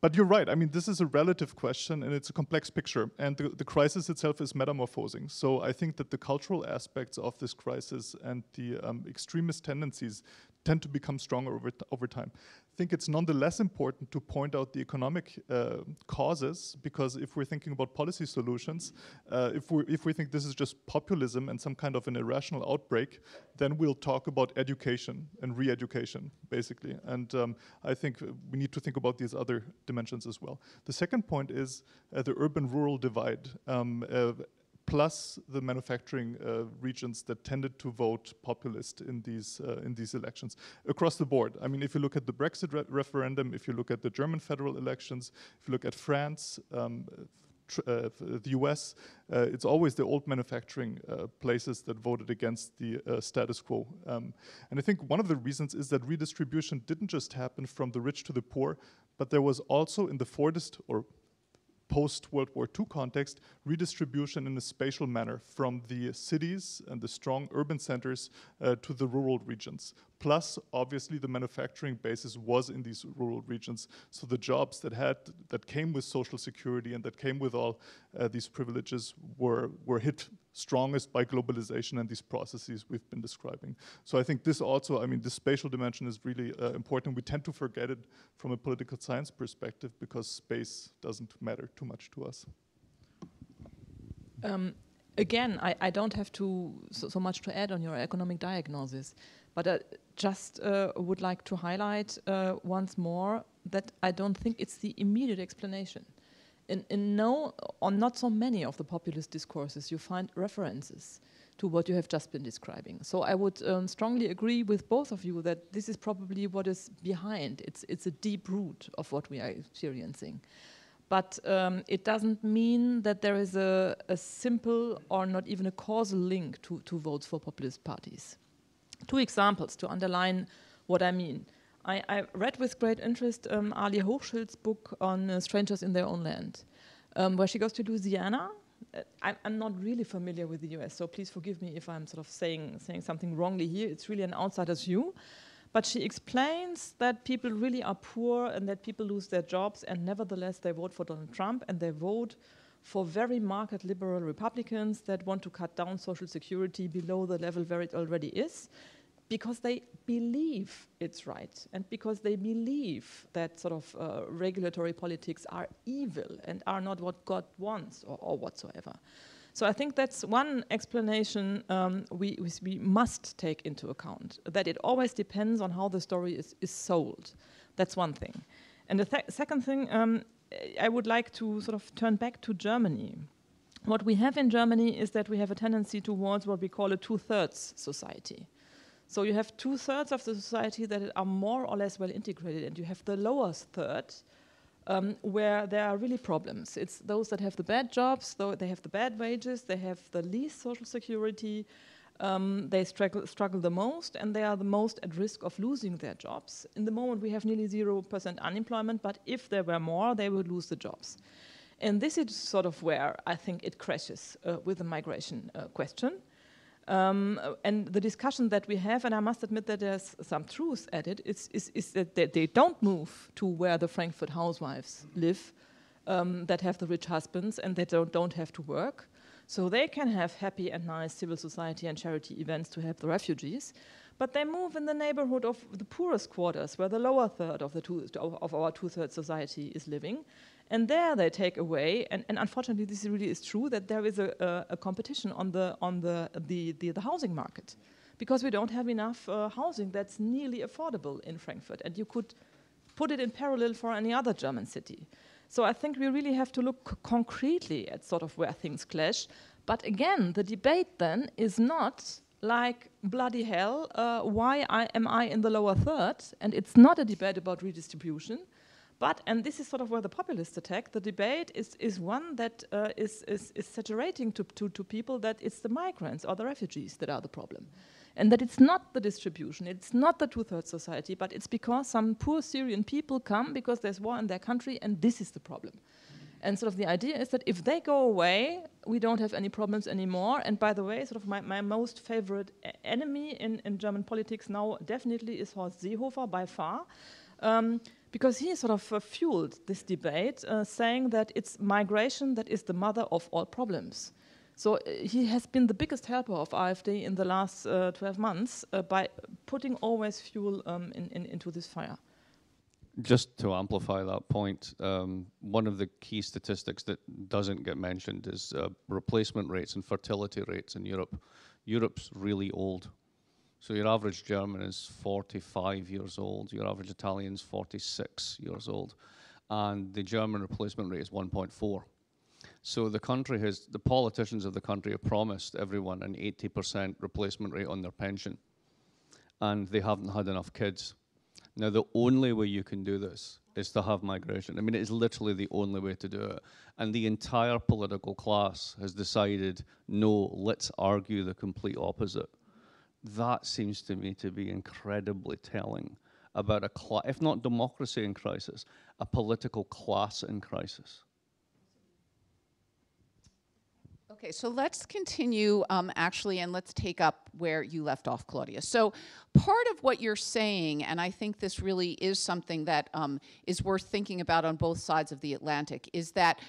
but you're right. I mean, this is a relative question and it's a complex picture. And the, the, crisis itself is metamorphosing. So I think that the cultural aspects of this crisis and the um, extremist tendencies tend to become stronger over, over time. I think it's nonetheless important to point out the economic uh, causes because if we're thinking about policy solutions, uh, if, we if we think this is just populism and some kind of an irrational outbreak, then we'll talk about education and re-education, basically. And um, I think we need to think about these other dimensions as well. The second point is uh, the urban-rural divide. Um, uh, plus the manufacturing uh, regions that tended to vote populist in these uh, in these elections across the board. I mean, if you look at the Brexit re referendum, if you look at the German federal elections, if you look at France. Um, uh, the US, uh, it's always the old manufacturing uh, places that voted against the uh, status quo. Um, and I think one of the reasons is that redistribution didn't just happen from the rich to the poor, but there was also in the Fordist or post World War II context, redistribution in a spatial manner from the cities and the strong urban centers uh, to the rural regions. Plus, obviously, the manufacturing basis was in these rural regions. So the jobs that had that came with social security and that came with all uh, these privileges were were hit strongest by globalization and these processes we've been describing. So I think this also, I mean, the spatial dimension is really uh, important. We tend to forget it from a political science perspective because space doesn't matter too much to us. Um, again, I, I, don't have to so, so, much to add on your economic diagnosis, but I just uh, would like to highlight uh, once more that I don't think it's the immediate explanation. In, in no, on not so many of the populist discourses, you find references to what you have just been describing. So I would um, strongly agree with both of you that this is probably what is behind. It's, it's a deep root of what we are experiencing. But um, it doesn't mean that there is a, a, simple or not even a causal link to, to votes for populist parties. Two examples to underline what I mean. I, I read with great interest um, Arlie Hochschild's book on uh, strangers in their own land, um, where she goes to Louisiana. Uh, I'm, I'm, not really familiar with the US, so please forgive me if I'm sort of saying, saying something wrongly here. It's really an outsider's view. But she explains that people really are poor and that people lose their jobs, and nevertheless they vote for Donald Trump and they vote for very market liberal Republicans that want to cut down Social Security below the level where it already is because they believe it's right and because they believe that sort of uh, regulatory politics are evil and are not what God wants or, or whatsoever. So I think that's one explanation um, we, we must take into account, that it always depends on how the story is, is sold. That's one thing. And the th second thing, um, I would like to sort of turn back to Germany. What we have in Germany is that we have a tendency towards what we call a two-thirds society. So you have two-thirds of the society that are more or less well integrated, and you have the lower third, um, where there are really problems. It's those that have the bad jobs, though they have the bad wages, they have the least social security, um, they struggle, struggle the most, and they are the most at risk of losing their jobs. In the moment, we have nearly 0% unemployment, but if there were more, they would lose the jobs. And this is sort of where I think it crashes uh, with the migration uh, question. Um, and the discussion that we have, and I must admit that there's some truth at it, is, is, is that they, don't move to where the Frankfurt housewives live, um, that have the rich husbands, and they don't, don't have to work. So they can have happy and nice civil society and charity events to help the refugees, but they move in the neighborhood of the poorest quarters, where the lower third of, the two, of our two-thirds society is living, and there they take away, and, and unfortunately this really is true, that there is a, a, a competition on, the, on the, the, the, the, housing market. Because we don't have enough uh, housing that's nearly affordable in Frankfurt. And you could put it in parallel for any other German city. So I think we really have to look concretely at sort of where things clash. But again, the debate then is not like bloody hell, uh, why I, am I in the lower third? And it's not a debate about redistribution. But, and this is sort of where the populist attack, the debate is, is one that uh, is is, is saturating to, to, to people that it's the migrants or the refugees that are the problem. And that it's not the distribution, it's not the two-thirds society, but it's because some poor Syrian people come because there's war in their country and this is the problem. And sort of the idea is that if they go away, we don't have any problems anymore. And by the way, sort of my, my most favorite enemy in, in German politics now definitely is Horst Seehofer by far. Um, because he sort of uh, fueled this debate, uh, saying that it's migration that is the mother of all problems. So uh, he has been the biggest helper of AfD in the last uh, 12 months uh, by putting always fuel um, in, in, into this fire. Just to amplify that point, um, one of the key statistics that doesn't get mentioned is replacement rates and fertility rates in Europe. Europe's really old. So your average German is 45 years old, your average Italian is 46 years old, and the German replacement rate is 1.4. So the country has, the politicians of the country have promised everyone an 80% replacement rate on their pension, and they haven't had enough kids. Now, the only way you can do this is to have migration. I mean, it is literally the only way to do it. And the entire political class has decided, no, let's argue the complete opposite that seems to me to be incredibly telling about a, class, if not democracy in crisis, a political class in crisis. Okay, so let's continue um, actually, and let's take up where you left off, Claudia. So, part of what you're saying, and I think this really is something that um, is worth thinking about on both sides of the Atlantic, is that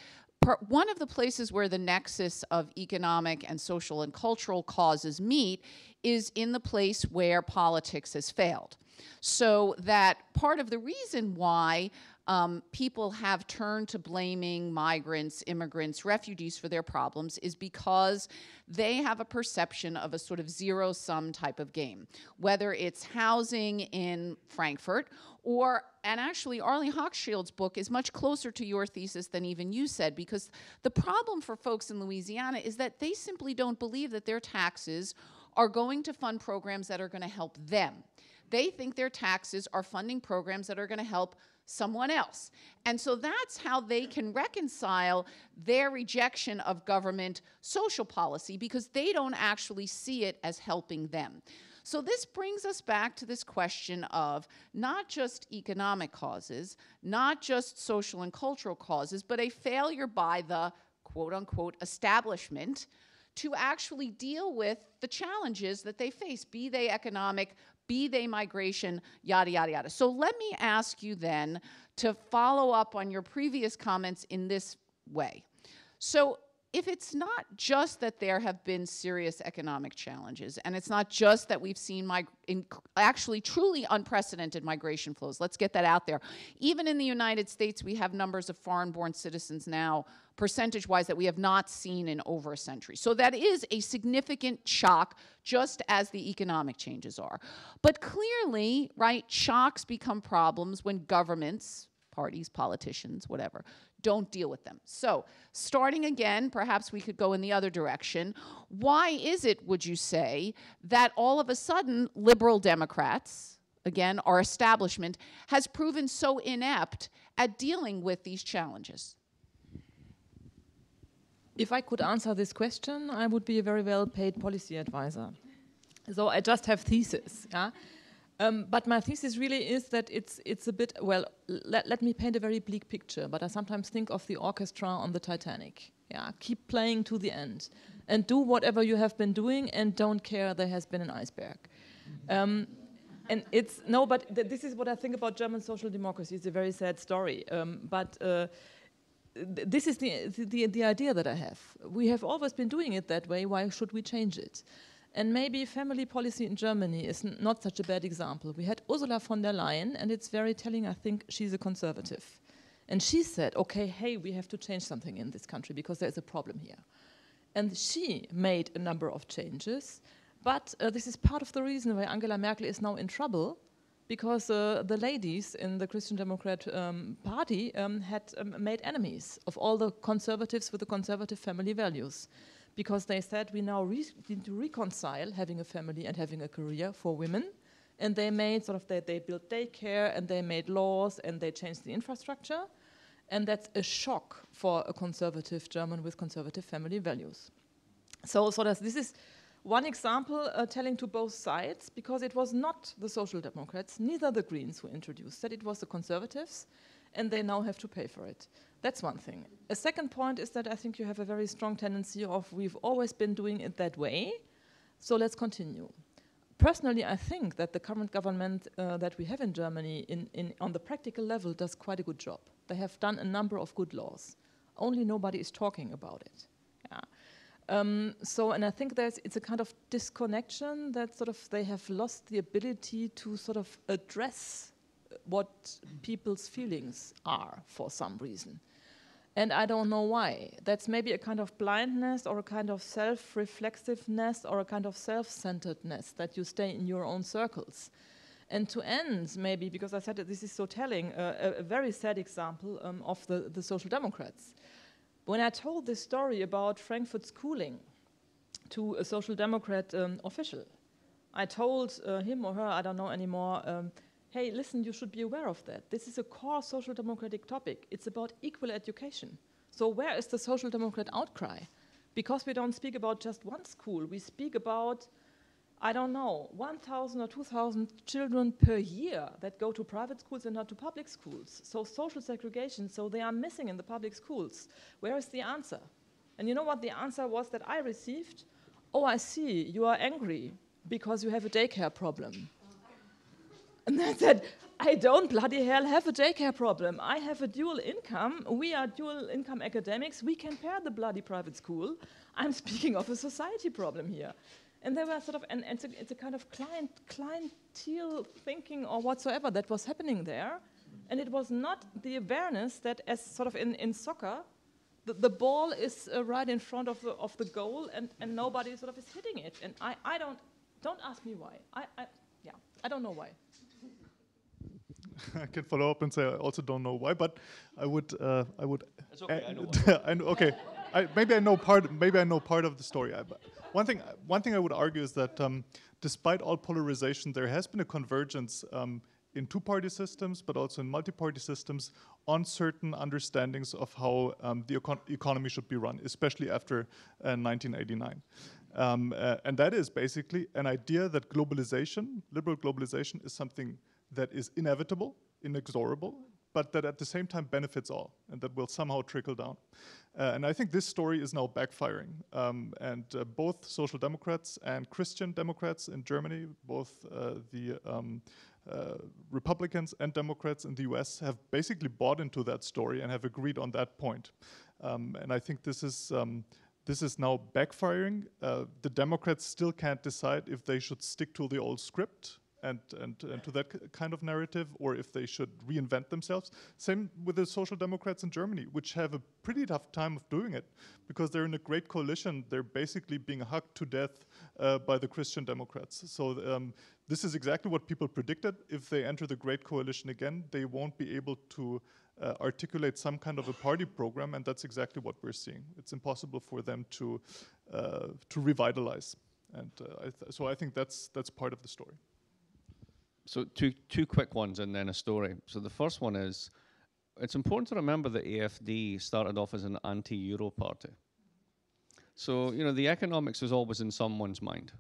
one of the places where the nexus of economic and social and cultural causes meet is in the place where politics has failed. So, that part of the reason why um, people have turned to blaming migrants, immigrants, refugees for their problems is because they have a perception of a sort of zero sum type of game. Whether it's housing in Frankfurt or, and actually, Arlie Hochschild's book is much closer to your thesis than even you said, because the problem for folks in Louisiana is that they simply don't believe that their taxes are going to fund programs that are going to help them. They think their taxes are funding programs that are going to help someone else. And so that's how they can reconcile their rejection of government social policy because they don't actually see it as helping them. So this brings us back to this question of not just economic causes, not just social and cultural causes, but a failure by the quote unquote establishment to actually deal with the challenges that they face, be they economic, be they migration, yada, yada, yada. So let me ask you then to follow up on your previous comments in this way. So if it's not just that there have been serious economic challenges, and it's not just that we've seen actually truly unprecedented migration flows, let's get that out there. Even in the United States, we have numbers of foreign born citizens now, percentage wise, that we have not seen in over a century. So that is a significant shock, just as the economic changes are. But clearly, right, shocks become problems when governments, parties, politicians, whatever, don't deal with them. So, starting again, perhaps we could go in the other direction. Why is it, would you say, that all of a sudden liberal Democrats, again, our establishment, has proven so inept at dealing with these challenges? If I could answer this question, I would be a very well paid policy advisor. So I just have thesis. Yeah? Um, but my thesis really is that it's it's a bit well. Let, let me paint a very bleak picture, but I sometimes think of the orchestra on the Titanic. Yeah, keep playing to the end, and do whatever you have been doing, and don't care there has been an iceberg. Um, and it's no, but th this is what I think about German social democracy. It's a very sad story, um, but. Uh, this is the, the, the idea that I have. We have always been doing it that way. Why should we change it? And maybe family policy in Germany is not such a bad example. We had Ursula von der Leyen, and it's very telling, I think she's a conservative. And she said, okay, hey, we have to change something in this country because there's a problem here. And she made a number of changes, but uh, this is part of the reason why Angela Merkel is now in trouble because uh, the ladies in the Christian Democrat um, Party um, had um, made enemies of all the conservatives with the conservative family values because they said we now need to reconcile having a family and having a career for women. And they made sort of, they, they built daycare and they made laws and they changed the infrastructure. And that's a shock for a conservative German with conservative family values. So, so this is one example uh, telling to both sides because it was not the Social Democrats, neither the Greens who introduced that, it was the conservatives, and they now have to pay for it. That's one thing. A second point is that I think you have a very strong tendency of we've always been doing it that way, so let's continue. Personally, I think that the current government uh, that we have in Germany in, in, on the practical level does quite a good job. They have done a number of good laws. Only nobody is talking about it. Um, so, and I think there's it's a kind of disconnection that sort of they have lost the ability to sort of address what people's feelings are for some reason. And I don't know why. That's maybe a kind of blindness or a kind of self reflexiveness or a kind of self centeredness that you stay in your own circles. And to end, maybe, because I said that this is so telling, uh, a, a, very sad example um, of the, the Social Democrats. When I told this story about Frankfurt schooling to a Social Democrat um, official, I told uh, him or her, I don't know anymore, um, hey, listen, you should be aware of that. This is a core social democratic topic. It's about equal education. So where is the social democrat outcry? Because we don't speak about just one school, we speak about, I don't know, 1,000 or 2,000 children per year that go to private schools and not to public schools. So social segregation, so they are missing in the public schools. Where is the answer? And you know what the answer was that I received? Oh, I see, you are angry because you have a daycare problem. And I said, I don't bloody hell have a daycare problem. I have a dual income. We are dual income academics. We can pair the bloody private school. I'm speaking of a society problem here. And there were sort of, and, and it's, a, it's, a, kind of client, clientele thinking or whatsoever that was happening there. And it was not the awareness that, as sort of in, in soccer, the, the ball is uh, right in front of the, of the goal and, and nobody sort of is hitting it. And I, I don't, don't ask me why. I, I, yeah, I don't know why. I can follow up and say I also don't know why, but I would, uh, I would. It's okay, I know. I know okay, I, maybe I know part. Maybe I know part of the story. I, one thing, one thing I would argue is that um, despite all polarization, there has been a convergence um, in two-party systems, but also in multi-party systems, on certain understandings of how um, the econ economy should be run, especially after uh, 1989. Um, uh, and that is basically an idea that globalization, liberal globalization, is something that is inevitable, inexorable, but that at the same time benefits all and that will somehow trickle down. Uh, and I think this story is now backfiring. Um, and uh, both social democrats and Christian Democrats in Germany, both uh, the um, uh, Republicans and Democrats in the US, have basically bought into that story and have agreed on that point. Um, and I think this is. Um, this is now backfiring. Uh, the Democrats still can't decide if they should stick to the old script and, and, and to that kind of narrative, or if they should reinvent themselves. Same with the Social Democrats in Germany, which have a pretty tough time of doing it because they're in a great coalition. They're basically being hugged to death uh, by the Christian Democrats. So um, this is exactly what people predicted. If they enter the Great Coalition again, they won't be able to uh, articulate some kind of a party program, and that's exactly what we're seeing. It's impossible for them to uh, to revitalize, and uh, I so I think that's that's part of the story. So two two quick ones and then a story. So the first one is, it's important to remember that AFD started off as an anti-euro party. So you know the economics was always in someone's mind.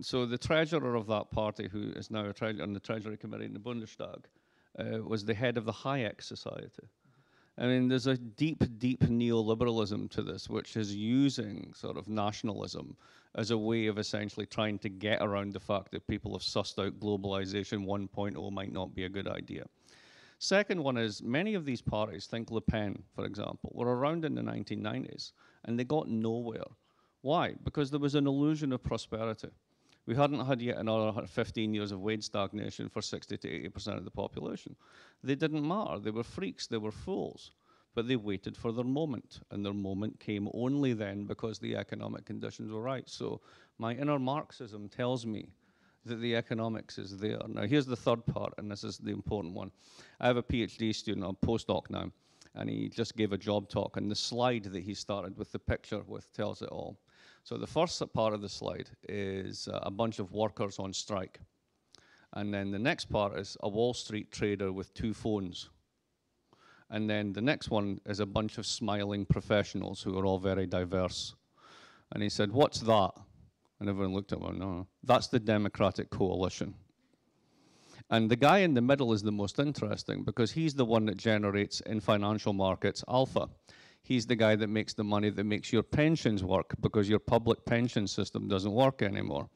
So the treasurer of that party, who is now on the Treasury Committee in the Bundestag, uh, was the head of the Hayek Society. I mean, there's a deep, deep neoliberalism to this, which is using sort of nationalism as a way of essentially trying to get around the fact that people have sussed out globalization 1.0 might not be a good idea. Second one is many of these parties, think Le Pen, for example, were around in the 1990s and they got nowhere. Why? Because there was an illusion of prosperity. We hadn't had yet another 15 years of wage stagnation for 60 to 80% of the population. They didn't matter. They were freaks. They were fools. But they waited for their moment, and their moment came only then because the economic conditions were right. So my inner Marxism tells me that the economics is there. Now, here's the third part, and this is the important one. I have a PhD student, a postdoc now, and he just gave a job talk, and the slide that he started with the picture with tells it all. So the first part of the slide is uh, a bunch of workers on strike. And then the next part is a Wall Street trader with two phones. And then the next one is a bunch of smiling professionals who are all very diverse. And he said, What's that? And everyone looked at him, no, that's the Democratic Coalition. And the guy in the middle is the most interesting because he's the one that generates in financial markets alpha he's the guy that makes the money that makes your pensions work because your public pension system doesn't work anymore.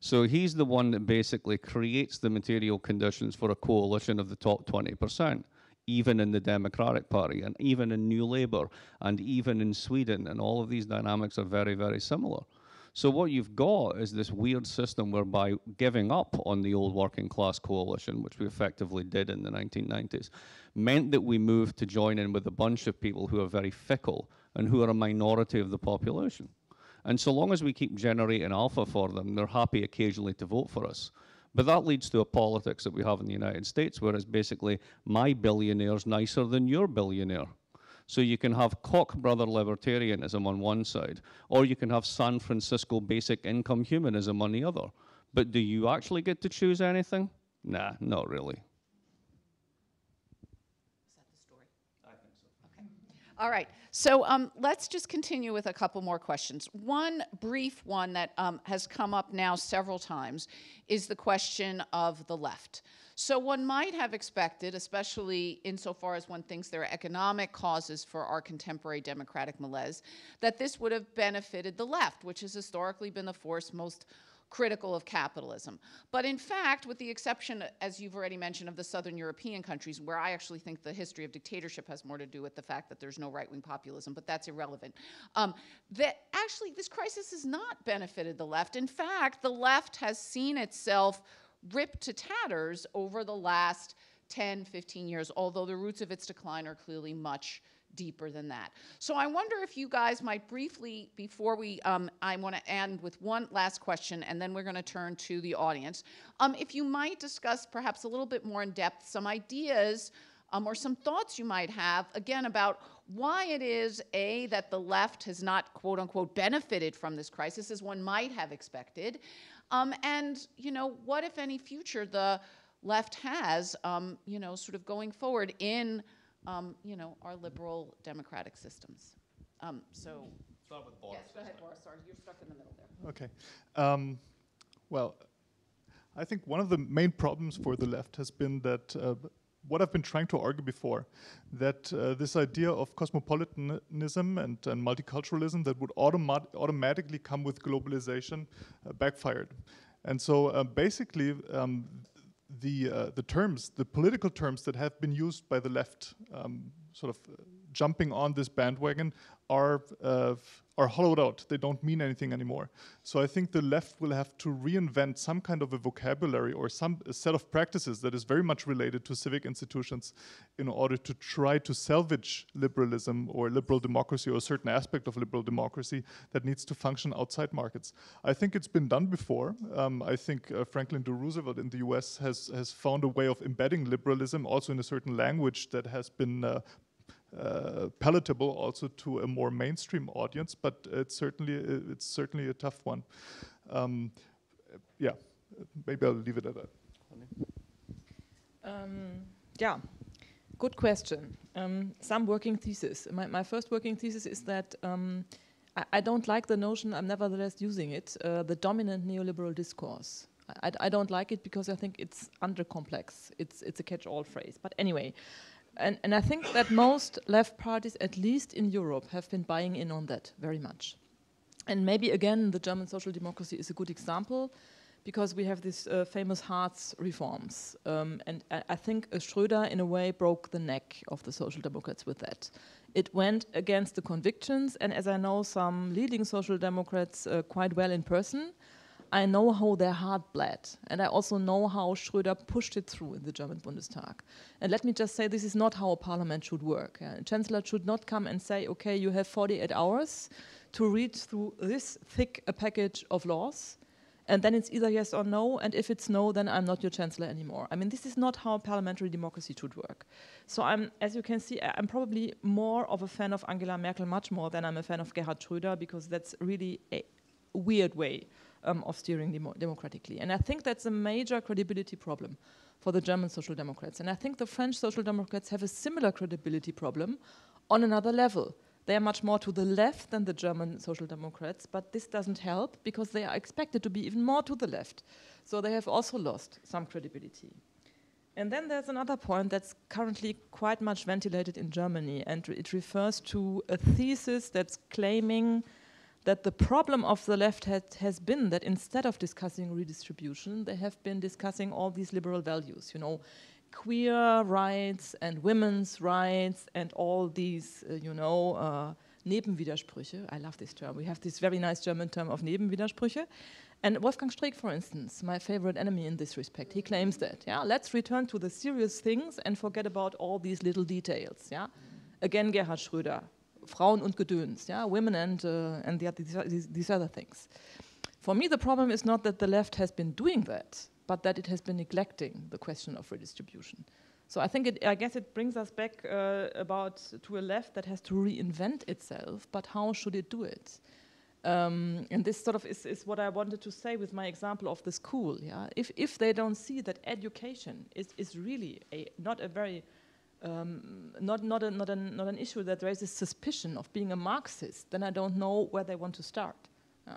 So he's the one that basically creates the material conditions for a coalition of the top 20%, even in the Democratic Party and even in New Labour and even in Sweden. And all of these dynamics are very, very similar. So what you've got is this weird system whereby giving up on the old working class coalition, which we effectively did in the 1990s, meant that we moved to join in with a bunch of people who are very fickle and who are a minority of the population. And so long as we keep generating alpha for them, they're happy occasionally to vote for us. But that leads to a politics that we have in the United States, where it's basically my billionaire's nicer than your billionaire. So you can have Koch brother libertarianism on one side, or you can have San Francisco basic income humanism on the other. But do you actually get to choose anything? Nah, not really. Is that the story? I think so. Okay. All right. So um, let's just continue with a couple more questions. One brief one that um, has come up now several times is the question of the left. So one might have expected, especially insofar as one thinks there are economic causes for our contemporary democratic malaise, that this would have benefited the left, which has historically been the force most critical of capitalism. But in fact, with the exception, as you've already mentioned, of the southern European countries, where I actually think the history of dictatorship has more to do with the fact that there's no right wing populism, but that's irrelevant, um, that actually this crisis has not benefited the left. In fact, the left has seen itself ripped to tatters over the last 10, 15 years, although the roots of its decline are clearly much deeper than that. So I wonder if you guys might briefly, before we, um, I want to end with one last question, and then we're going to turn to the audience. Um, if you might discuss perhaps a little bit more in depth some ideas um, or some thoughts you might have, again, about why it is, A, that the left has not, quote unquote, benefited from this crisis as one might have expected, um, and, you know, what, if any, future the left has, um, you know, sort of going forward in, um, you know, our liberal democratic systems. Um, so, Start with Boris. yes, go ahead, Boris. Sorry, you're stuck in the middle there. Okay. Um, well, I think one of the main problems for the left has been that uh, what I've been trying to argue before, that uh, this idea of cosmopolitanism and, and multiculturalism that would automat automatically come with globalization uh, backfired. And so uh, basically, um, the, uh, the terms, the political terms that have been used by the left, um, sort of uh, jumping on this bandwagon, are uh, are hollowed out. They don't mean anything anymore. So I think the left will have to reinvent some kind of a vocabulary or some set of practices that is very much related to civic institutions in order to try to salvage liberalism or liberal democracy or a certain aspect of liberal democracy that needs to function outside markets. I think it's been done before. Um, I think uh, Franklin D. Roosevelt in the US has, has found a way of embedding liberalism also in a certain language that has been uh, uh, palatable also to a more mainstream audience, but it's certainly it's certainly a tough one. Um, yeah, maybe I'll leave it at that. Um, yeah, good question. Um, some working thesis. My, my, first working thesis is that um, I, I, don't like the notion, I'm nevertheless using it, uh, the dominant neoliberal discourse. I, I, don't like it because I think it's under-complex. It's, it's a catch-all phrase. But anyway, and, and I think that most left parties, at least in Europe, have been buying in on that very much. And maybe again, the German social democracy is a good example because we have these uh, famous Hartz reforms. Um, and I, I think Schröder, in a way, broke the neck of the Social Democrats with that. It went against the convictions, and as I know some leading Social Democrats uh, quite well in person, I know how their heart bled, and I also know how Schröder pushed it through in the German Bundestag. And let me just say, this is not how a parliament should work. Yeah. Chancellor should not come and say, okay, you have 48 hours to read through this thick a package of laws, and then it's either yes or no, and if it's no, then I'm not your chancellor anymore. I mean, this is not how parliamentary democracy should work. So I'm, as you can see, I'm probably more of a fan of Angela Merkel, much more than I'm a fan of Gerhard Schröder, because that's really a weird way um, of steering demo democratically. And I think that's a major credibility problem for the German Social Democrats. And I think the French Social Democrats have a similar credibility problem on another level. They are much more to the left than the German Social Democrats, but this doesn't help because they are expected to be even more to the left. So they have also lost some credibility. And then there's another point that's currently quite much ventilated in Germany, and it refers to a thesis that's claiming that the problem of the left had, has been that instead of discussing redistribution, they have been discussing all these liberal values, you know, queer rights and women's rights and all these, uh, you know, uh, Nebenwidersprüche. I love this term. We have this very nice German term of Nebenwidersprüche. And Wolfgang Streeck, for instance, my favorite enemy in this respect, he claims that, yeah, let's return to the serious things and forget about all these little details, yeah. Again, Gerhard Schröder, Frauen und Gedöns, yeah, women and, uh, and the, these, these other things. For me, the problem is not that the left has been doing that, but that it has been neglecting the question of redistribution. So I think it, I guess it brings us back uh, about to a left that has to reinvent itself, but how should it do it? Um, and this sort of is, is, what I wanted to say with my example of the school. Yeah, if if they don't see that education is is really a not a very um, not, not, a, not, an, not an issue that raises suspicion of being a Marxist, then I don't know where they want to start. Yeah.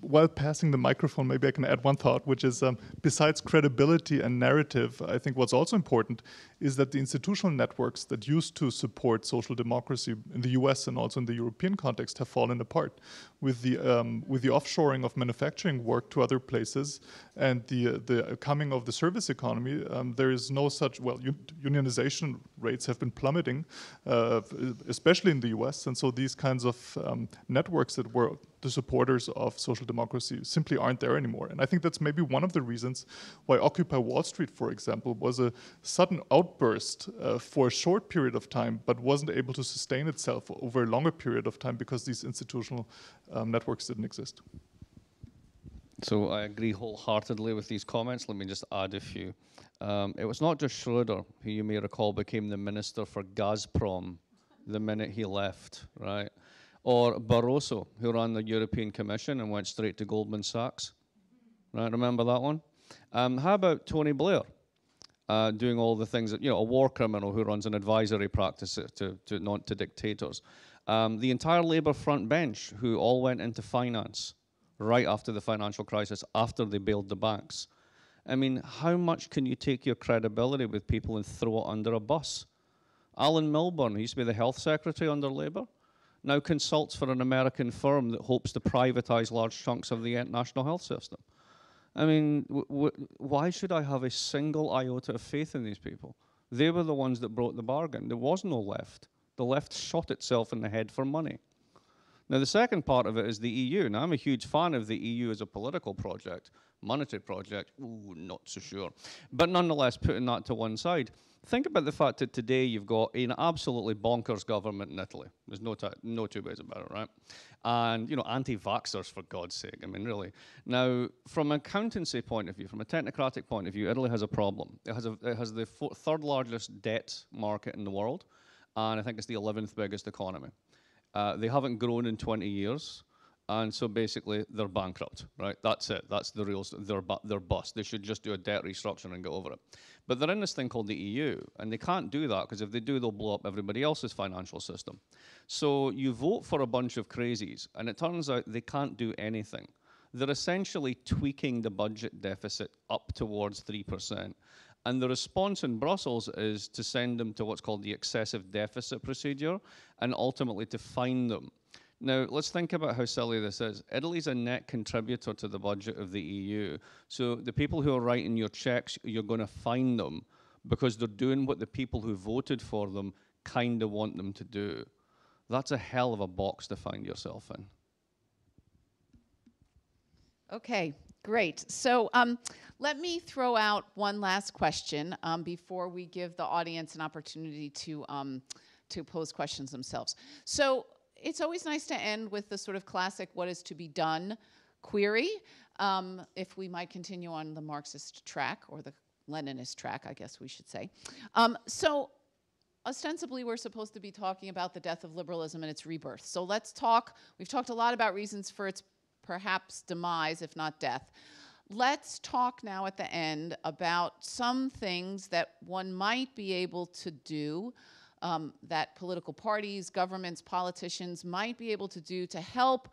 while passing the microphone, maybe I can add one thought, which is um, besides credibility and narrative, I think what's also important is that the institutional networks that used to support social democracy in the US and also in the European context have fallen apart. With the, um, with the offshoring of manufacturing work to other places and the, uh, the coming of the service economy, um, there is no such, well, unionization rates have been plummeting, uh, especially in the US. And so these kinds of um, networks that were the supporters of social democracy simply aren't there anymore. And I think that's maybe one of the reasons why Occupy Wall Street, for example, was a sudden outburst uh, for a short period of time, but wasn't able to sustain itself over a longer period of time because these institutional um, networks didn't exist. So I agree wholeheartedly with these comments. Let me just add a few. Um, it was not just Schroeder, who you may recall became the minister for Gazprom the minute he left, right? Or Barroso, who ran the European Commission and went straight to Goldman Sachs. Right, remember that one? Um, how about Tony Blair? Uh, doing all the things that, you know, a war criminal who runs an advisory practice to, to, not to dictators. Um, the entire Labour front bench, who all went into finance right after the financial crisis, after they bailed the banks. I mean, how much can you take your credibility with people and throw it under a bus? Alan Milburn, he used to be the health secretary under Labour, now consults for an American firm that hopes to privatize large chunks of the national health system. I mean, why should I have a single iota of faith in these people? They were the ones that brought the bargain. There was no left. The left shot itself in the head for money. Now, the second part of it is the EU. Now, I'm a huge fan of the EU as a political project, monetary project, ooh, not so sure. But nonetheless, putting that to one side, think about the fact that today you've got an absolutely bonkers government in Italy. There's no, no two ways about it, right? And, you know, anti-vaxxers, for God's sake. I mean, really. Now, from an accountancy point of view, from a technocratic point of view, Italy has a problem. It has, a, it has the third largest debt market in the world, and I think it's the 11th biggest economy. Uh, they haven't grown in 20 years and so basically they're bankrupt, right? That's it. That's the real. They're they're bust. They should just do a debt restructuring and get over it. But they're in this thing called the EU, and they can't do that because if they do, they'll blow up everybody else's financial system. So you vote for a bunch of crazies, and it turns out they can't do anything. They're essentially tweaking the budget deficit up towards three percent. And the response in Brussels is to send them to what's called the excessive deficit procedure and ultimately to fine them now, let's think about how silly this is. Italy's a net contributor to the budget of the EU. So the people who are writing your checks, you're going to find them because they're doing what the people who voted for them kind of want them to do. That's a hell of a box to find yourself in. Okay, great. So um, let me throw out one last question um, before we give the audience an opportunity to, um, to pose questions themselves. So it's always nice to end with the sort of classic what is to be done query. Um, if we might continue on the Marxist track or the Leninist track, I guess we should say. Um, so ostensibly we're supposed to be talking about the death of liberalism and its rebirth. So let's talk, we've talked a lot about reasons for its perhaps demise, if not death. Let's talk now at the end about some things that one might be able to do um, that political parties, governments, politicians might be able to do to help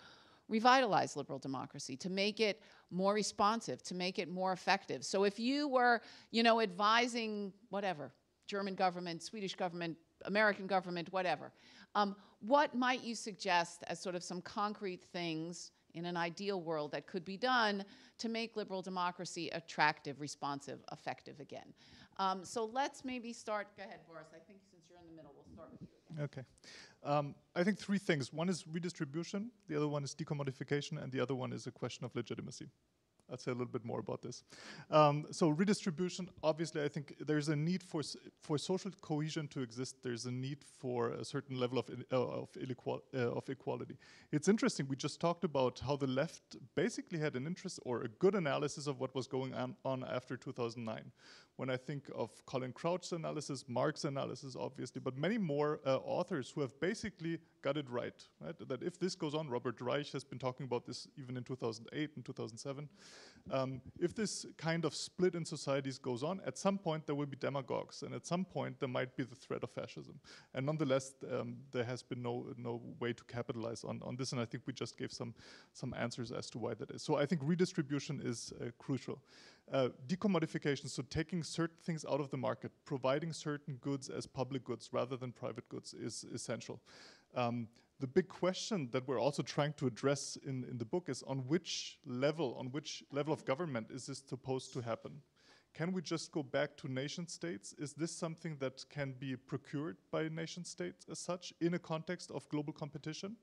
revitalize liberal democracy, to make it more responsive, to make it more effective. So if you were, you know, advising whatever, German government, Swedish government, American government, whatever, um, what might you suggest as sort of some concrete things in an ideal world that could be done to make liberal democracy attractive, responsive, effective again? Um, so let's maybe start, go ahead, Boris, I think in the middle. We'll start with you. Again. Okay. Um, I think three things. One is redistribution, the other one is decommodification, and the other one is a question of legitimacy. I'll say a little bit more about this. Um, so redistribution, obviously, I think there's a need for for social cohesion to exist. There's a need for a certain level of uh, of, uh, of equality. It's interesting. We just talked about how the left basically had an interest or a good analysis of what was going on, on after 2009, when I think of Colin Crouch's analysis, Mark's analysis, obviously, but many more uh, authors who have basically got it right, right? That if this goes on, Robert Reich has been talking about this even in 2008 and 2007. Um, if this kind of split in societies goes on, at some point there will be demagogues, and at some point there might be the threat of fascism. And nonetheless, um, there has been no no way to capitalize on, on this, and I think we just gave some some answers as to why that is. So I think redistribution is uh, crucial. Uh, decommodification, so taking certain things out of the market, providing certain goods as public goods rather than private goods is essential. Um, the big question that we're also trying to address in, in the book is on which level, on which level of government is this supposed to happen? Can we just go back to nation states? Is this something that can be procured by nation states as such in a context of global competition?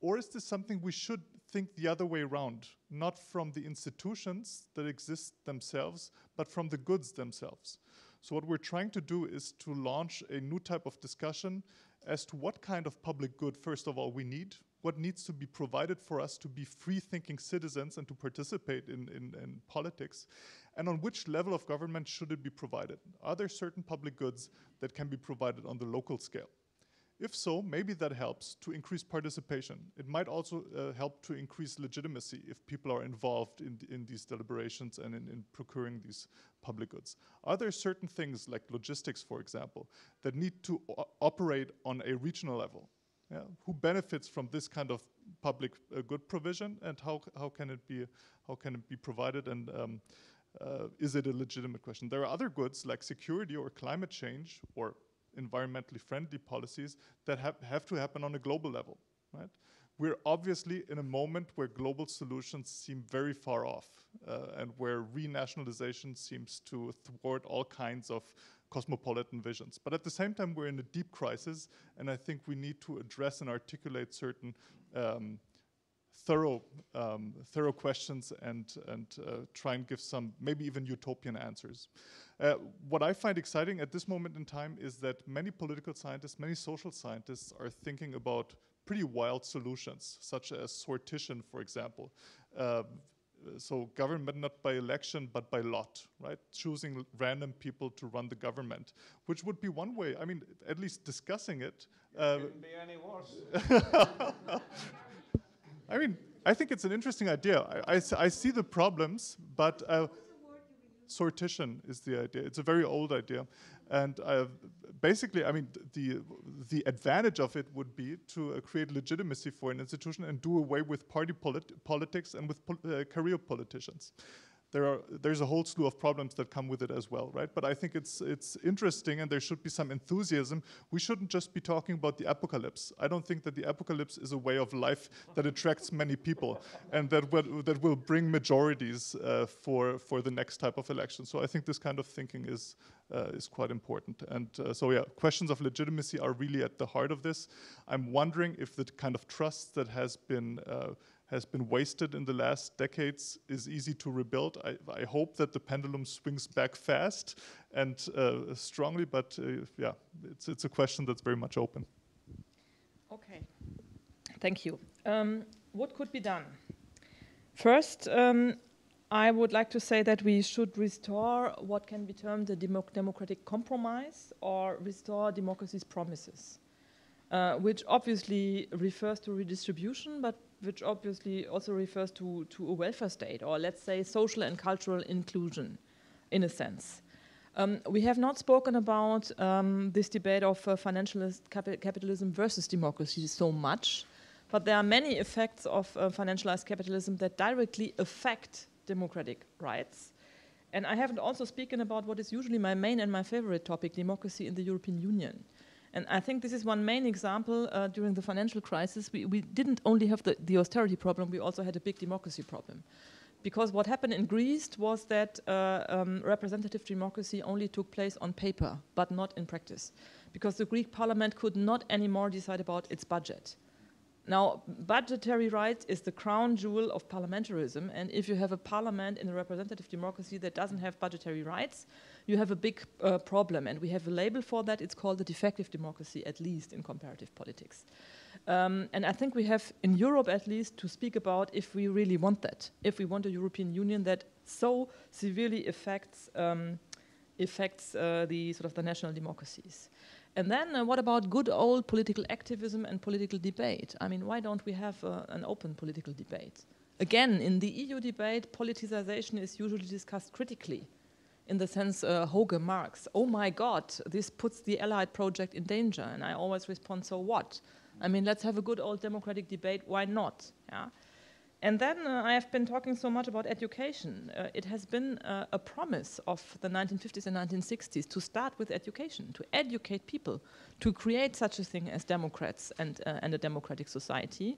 Or is this something we should think the other way around, not from the institutions that exist themselves, but from the goods themselves? So, what we're trying to do is to launch a new type of discussion as to what kind of public good, first of all, we need, what needs to be provided for us to be free thinking citizens and to participate in, in, in, politics, and on which level of government should it be provided? Are there certain public goods that can be provided on the local scale? If so, maybe that helps to increase participation. It might also uh, help to increase legitimacy if people are involved in, in these deliberations and in, in, procuring these public goods. Are there certain things like logistics, for example, that need to operate on a regional level? Yeah? Who benefits from this kind of public uh, good provision, and how, how can it be how can it be provided? And um, uh, is it a legitimate question? There are other goods like security or climate change or environmentally friendly policies that have, have to happen on a global level, right? We're obviously in a moment where global solutions seem very far off uh, and where renationalization seems to thwart all kinds of cosmopolitan visions. But at the same time, we're in a deep crisis, and I think we need to address and articulate certain um, thorough, um, thorough questions and, and uh, try and give some, maybe even utopian answers. Uh, what I find exciting at this moment in time is that many political scientists, many social scientists are thinking about pretty wild solutions, such as sortition, for example. Uh, so government not by election but by lot, right? Choosing random people to run the government, which would be one way. I mean, at least discussing it. Uh, couldn't be any worse. I mean, I think it's an interesting idea. I, I, I see the problems, but uh, sortition is the idea. It's a very old idea, and uh, basically, I mean, the the advantage of it would be to uh, create legitimacy for an institution and do away with party polit politics and with pol uh, career politicians there are there's a whole slew of problems that come with it as well, right? But I think it's it's interesting, and there should be some enthusiasm. We shouldn't just be talking about the apocalypse. I don't think that the apocalypse is a way of life that attracts many people, and that will, that will bring majorities uh, for for the next type of election. So I think this kind of thinking is uh, is quite important. And uh, so yeah, questions of legitimacy are really at the heart of this. I'm wondering if the kind of trust that has been uh, has been wasted in the last decades is easy to rebuild. I, I hope that the pendulum swings back fast and uh, strongly, but uh, yeah, it's, it's a question that's very much open. Okay, thank you. Um, what could be done? First, um, I would like to say that we should restore what can be termed a democ democratic compromise or restore democracy's promises, uh, which obviously refers to redistribution, but which obviously also refers to, to a welfare state, or let's say social and cultural inclusion, in a sense. Um, we have not spoken about um, this debate of uh, financialist capitalism versus democracy so much, but there are many effects of uh, financialized capitalism that directly affect democratic rights. And I haven't also spoken about what is usually my main and my favorite topic, democracy in the European Union. And I think this is one main example uh, during the financial crisis. We, we didn't only have the, the, austerity problem, we also had a big democracy problem. Because what happened in Greece was that uh, um, representative democracy only took place on paper, but not in practice. Because the Greek parliament could not anymore decide about its budget. Now, budgetary rights is the crown jewel of parliamentarism, and if you have a parliament in a representative democracy that doesn't have budgetary rights, you have a big uh, problem. And we have a label for that. It's called the defective democracy, at least in comparative politics. Um, and I think we have, in Europe at least, to speak about if we really want that, if we want a European Union that so severely affects um, affects uh, the sort of the national democracies. And then uh, what about good old political activism and political debate? I mean, why don't we have uh, an open political debate? Again, in the EU debate, politicization is usually discussed critically in the sense uh, Hoge Marx, oh my God, this puts the Allied project in danger. And I always respond, so what? I mean, let's have a good old democratic debate, why not? Yeah? And then uh, I have been talking so much about education. Uh, it has been uh, a promise of the 1950s and 1960s to start with education, to educate people, to create such a thing as democrats and, uh, and a democratic society.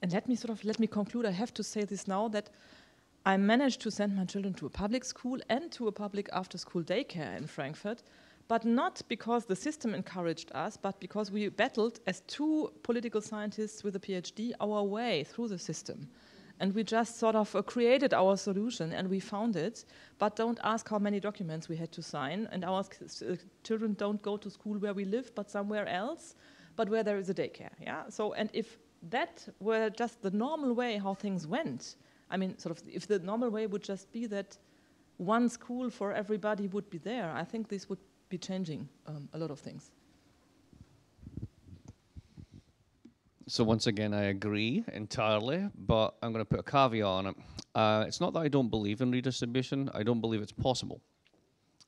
And let me sort of, let me conclude, I have to say this now, that I managed to send my children to a public school and to a public after school daycare in Frankfurt, but not because the system encouraged us, but because we battled as two political scientists with a PhD our way through the system. And we just sort of uh, created our solution and we found it, but don't ask how many documents we had to sign. And our uh, children don't go to school where we live, but somewhere else, but where there is a daycare. Yeah. So, and if that were just the normal way how things went, I mean, sort of, if the normal way would just be that one school for everybody would be there, I think this would be changing um, a lot of things. So once again, I agree entirely, but I'm going to put a caveat on it. Uh, it's not that I don't believe in redistribution. I don't believe it's possible.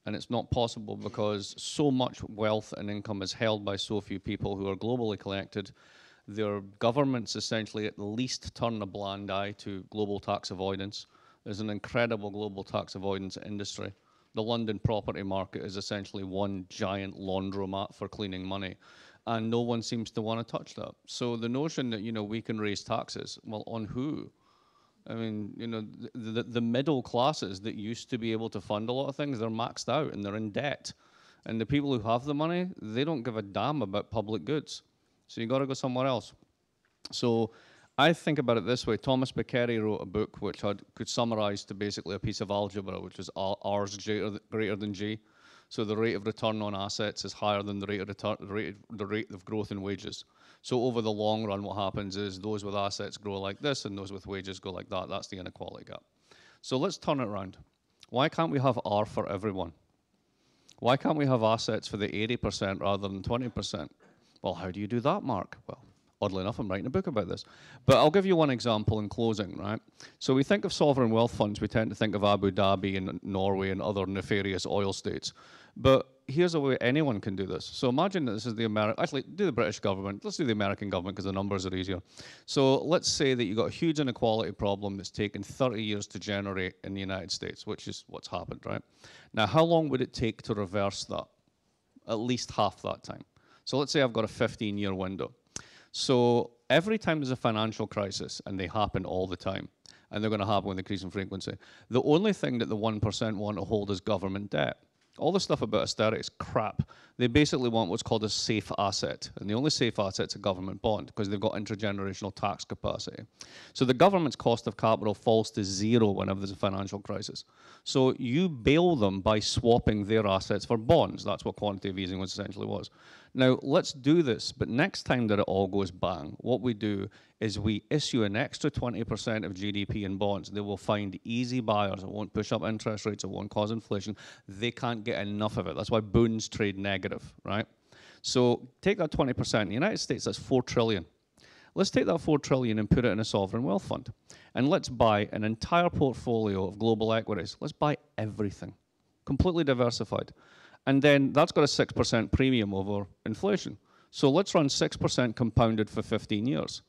And it's not possible because so much wealth and income is held by so few people who are globally collected their governments essentially at least turn a blind eye to global tax avoidance. There's an incredible global tax avoidance industry. The London property market is essentially one giant laundromat for cleaning money. And no one seems to want to touch that. So the notion that, you know, we can raise taxes, well, on who? I mean, you know, the, the, the middle classes that used to be able to fund a lot of things, they're maxed out and they're in debt. And the people who have the money, they don't give a damn about public goods. So you got to go somewhere else. So I think about it this way. Thomas Piketty wrote a book which had, could summarize to basically a piece of algebra, which is R is greater, than G. So the rate of return on assets is higher than the rate of return, the rate, the rate of growth in wages. So over the long run, what happens is those with assets grow like this, and those with wages go like that. That's the inequality gap. So let's turn it around. Why can't we have R for everyone? Why can't we have assets for the 80% rather than 20%? Well, how do you do that, Mark? Well, oddly enough, I'm writing a book about this. But I'll give you one example in closing, right? So we think of sovereign wealth funds, we tend to think of Abu Dhabi and Norway and other nefarious oil states. But here's a way anyone can do this. So imagine that this is the American, actually, do the British government. Let's do the American government because the numbers are easier. So let's say that you've got a huge inequality problem that's taken 30 years to generate in the United States, which is what's happened, right? Now, how long would it take to reverse that? At least half that time. So let's say I've got a 15 year window. So every time there's a financial crisis, and they happen all the time, and they're going to happen with increasing frequency, the only thing that the 1% want to hold is government debt. All the stuff about austerity is crap. They basically want what's called a safe asset. And the only safe asset is a government bond because they've got intergenerational tax capacity. So the government's cost of capital falls to zero whenever there's a financial crisis. So you bail them by swapping their assets for bonds. That's what quantitative easing was essentially was. Now, let's do this, but next time that it all goes bang, what we do is we issue an extra 20% of GDP in bonds. They will find easy buyers. It won't push up interest rates. It won't cause inflation. They can't get enough of it. That's why bonds trade negative, right? So take that 20%. In the United States, that's 4 trillion. Let's take that 4 trillion and put it in a sovereign wealth fund. And let's buy an entire portfolio of global equities. Let's buy everything, completely diversified. And then that's got a 6% premium over inflation. So let's run 6% compounded for 15 years.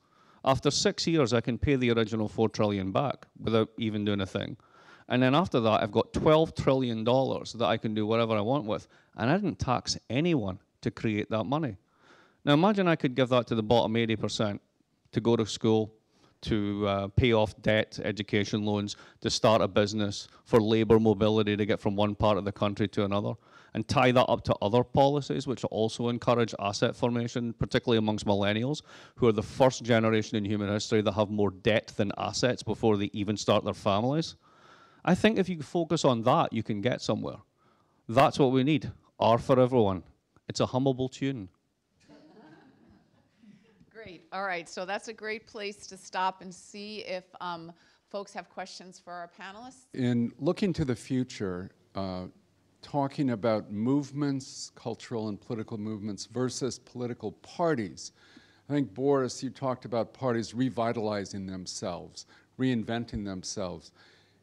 After six years, I can pay the original 4 trillion back without even doing a thing. And then after that, I've got $12 trillion that I can do whatever I want with. And I didn't tax anyone to create that money. Now imagine I could give that to the bottom 80% to go to school, to uh, pay off debt, education loans, to start a business, for labor mobility to get from one part of the country to another and tie that up to other policies which also encourage asset formation, particularly amongst millennials, who are the first generation in human history that have more debt than assets before they even start their families. I think if you focus on that, you can get somewhere. That's what we need. R for everyone. It's a hummable tune. Great. All right. So that's a great place to stop and see if um, folks have questions for our panelists. In looking to the future, uh, talking about movements, cultural and political movements versus political parties. I think, Boris, you talked about parties revitalizing themselves, reinventing themselves.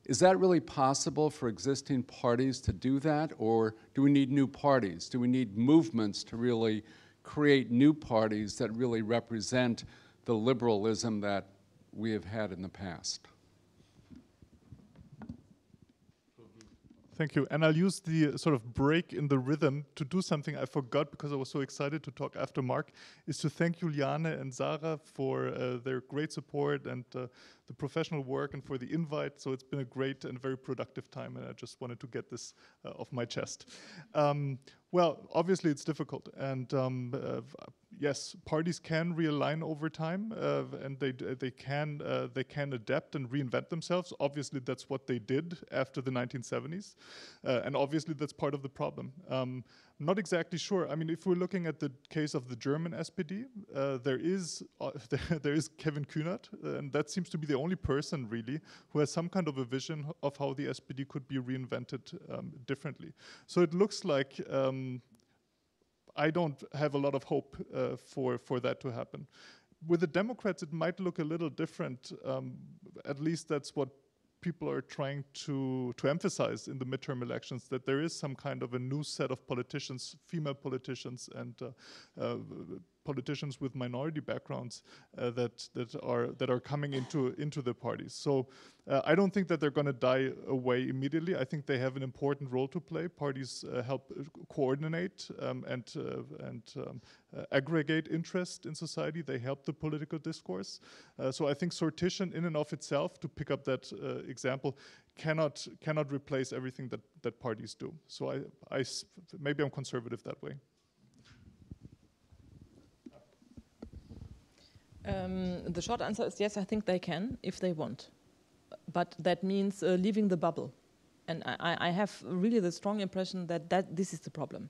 Is that really possible for existing parties to do that, or do we need new parties? Do we need movements to really create new parties that really represent the liberalism that we have had in the past? Thank you. And I'll use the uh, sort of break in the rhythm to do something I forgot because I was so excited to talk after Mark, is to thank Juliane and Sarah for uh, their great support and uh, the professional work and for the invite. So it's been a great and very productive time, and I just wanted to get this uh, off my chest. Um, well, obviously it's difficult, and um, uh, yes, parties can realign over time, uh, and they they can uh, they can adapt and reinvent themselves. Obviously, that's what they did after the 1970s, uh, and obviously that's part of the problem. Um, not exactly sure. I mean, if we're looking at the case of the German SPD, uh, there is uh, there is Kevin Kühnert, and that seems to be the only person really who has some kind of a vision of how the SPD could be reinvented um, differently. So it looks like um, I don't have a lot of hope uh, for for that to happen. With the Democrats, it might look a little different. Um, at least that's what people are trying to, to emphasize in the midterm elections that there is some kind of a new set of politicians, female politicians, and uh, uh, politicians with minority backgrounds uh, that that are that are coming into into the parties. So uh, I don't think that they're going to die away immediately. I think they have an important role to play. Parties uh, help uh, coordinate um, and uh, and um, uh, aggregate interest in society. They help the political discourse. so I think sortition, in and of itself, to pick up that example, cannot cannot replace everything that that parties do. So I, I maybe I'm conservative that way. Um, the short answer is yes, I think they can if they want. But that means uh, leaving the bubble. And I, I, have really the strong impression that, that this is the problem.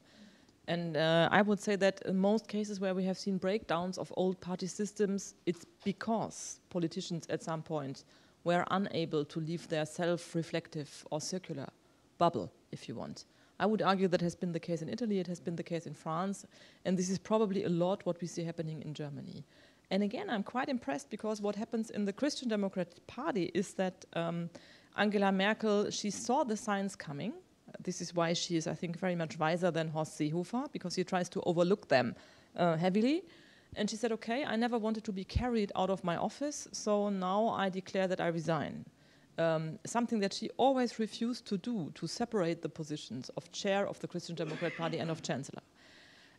And uh, I would say that in most cases where we have seen breakdowns of old party systems, it's because politicians at some point were unable to leave their self reflective or circular bubble, if you want. I would argue that has been the case in Italy, it has been the case in France, and this is probably a lot what we see happening in Germany. And again, I'm quite impressed because what happens in the Christian Democratic Party is that um, Angela Merkel, she saw the signs coming. This is why she is, I think, very much wiser than Horst Seehofer because he tries to overlook them uh, heavily. And she said, okay, I never wanted to be carried out of my office, so now I declare that I resign. Um, something that she always refused to do, to separate the positions of chair of the Christian Democrat Party and of chancellor.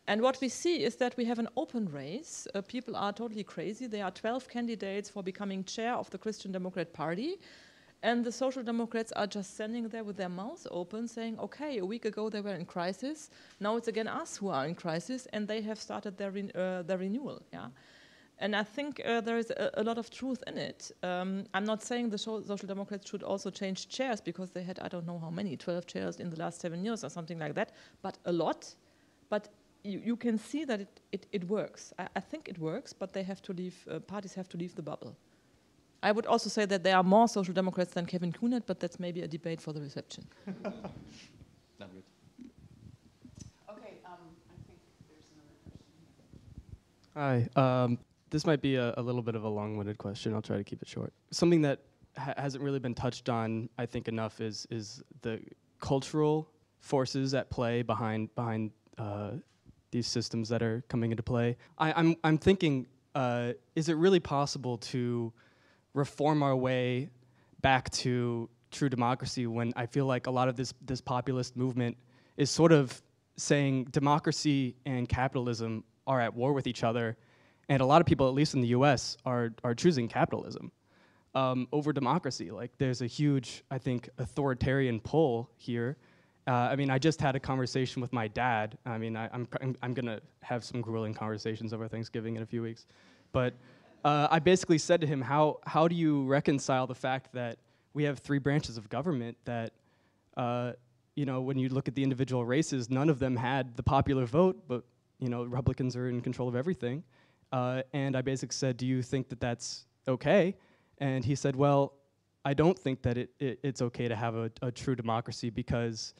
And what we see is that we have an open race. Uh, people are totally crazy. There are 12 candidates for becoming chair of the Christian Democrat Party. And the Social Democrats are just standing there with their mouths open, saying, okay, a week ago they were in crisis. Now it's again us who are in crisis, and they have started their, re uh, their renewal. Yeah? And I think uh, there is a, a, lot of truth in it. Um, I'm not saying the Social Democrats should also change chairs because they had, I don't know how many, 12 chairs in the last seven years or something like that, but a lot. But you, you can see that it, it, it works. I, I, think it works, but they have to leave, uh, parties have to leave the bubble. I would also say that there are more social democrats than Kevin Kühnert, but that's maybe a debate for the reception. okay, um, I think there's another question. Hi. Um, this might be a, a, little bit of a long-winded question. I'll try to keep it short. Something that ha hasn't really been touched on, I think, enough is is the cultural forces at play behind behind uh, these systems that are coming into play. I, am I'm, I'm thinking, uh, is it really possible to reform our way back to true democracy when I feel like a lot of this this populist movement is sort of saying democracy and capitalism are at war with each other, and a lot of people, at least in the U.S., are are choosing capitalism um, over democracy. Like there's a huge, I think, authoritarian pull here uh, I mean, I just had a conversation with my dad. I mean, I, am I'm, I'm going to have some grueling conversations over Thanksgiving in a few weeks. But uh, I basically said to him, how, how do you reconcile the fact that we have three branches of government that, uh, you know, when you look at the individual races, none of them had the popular vote, but, you know, Republicans are in control of everything. Uh, and I basically said, do you think that that's okay? And he said, well, I don't think that it, it it's okay to have a, a true democracy because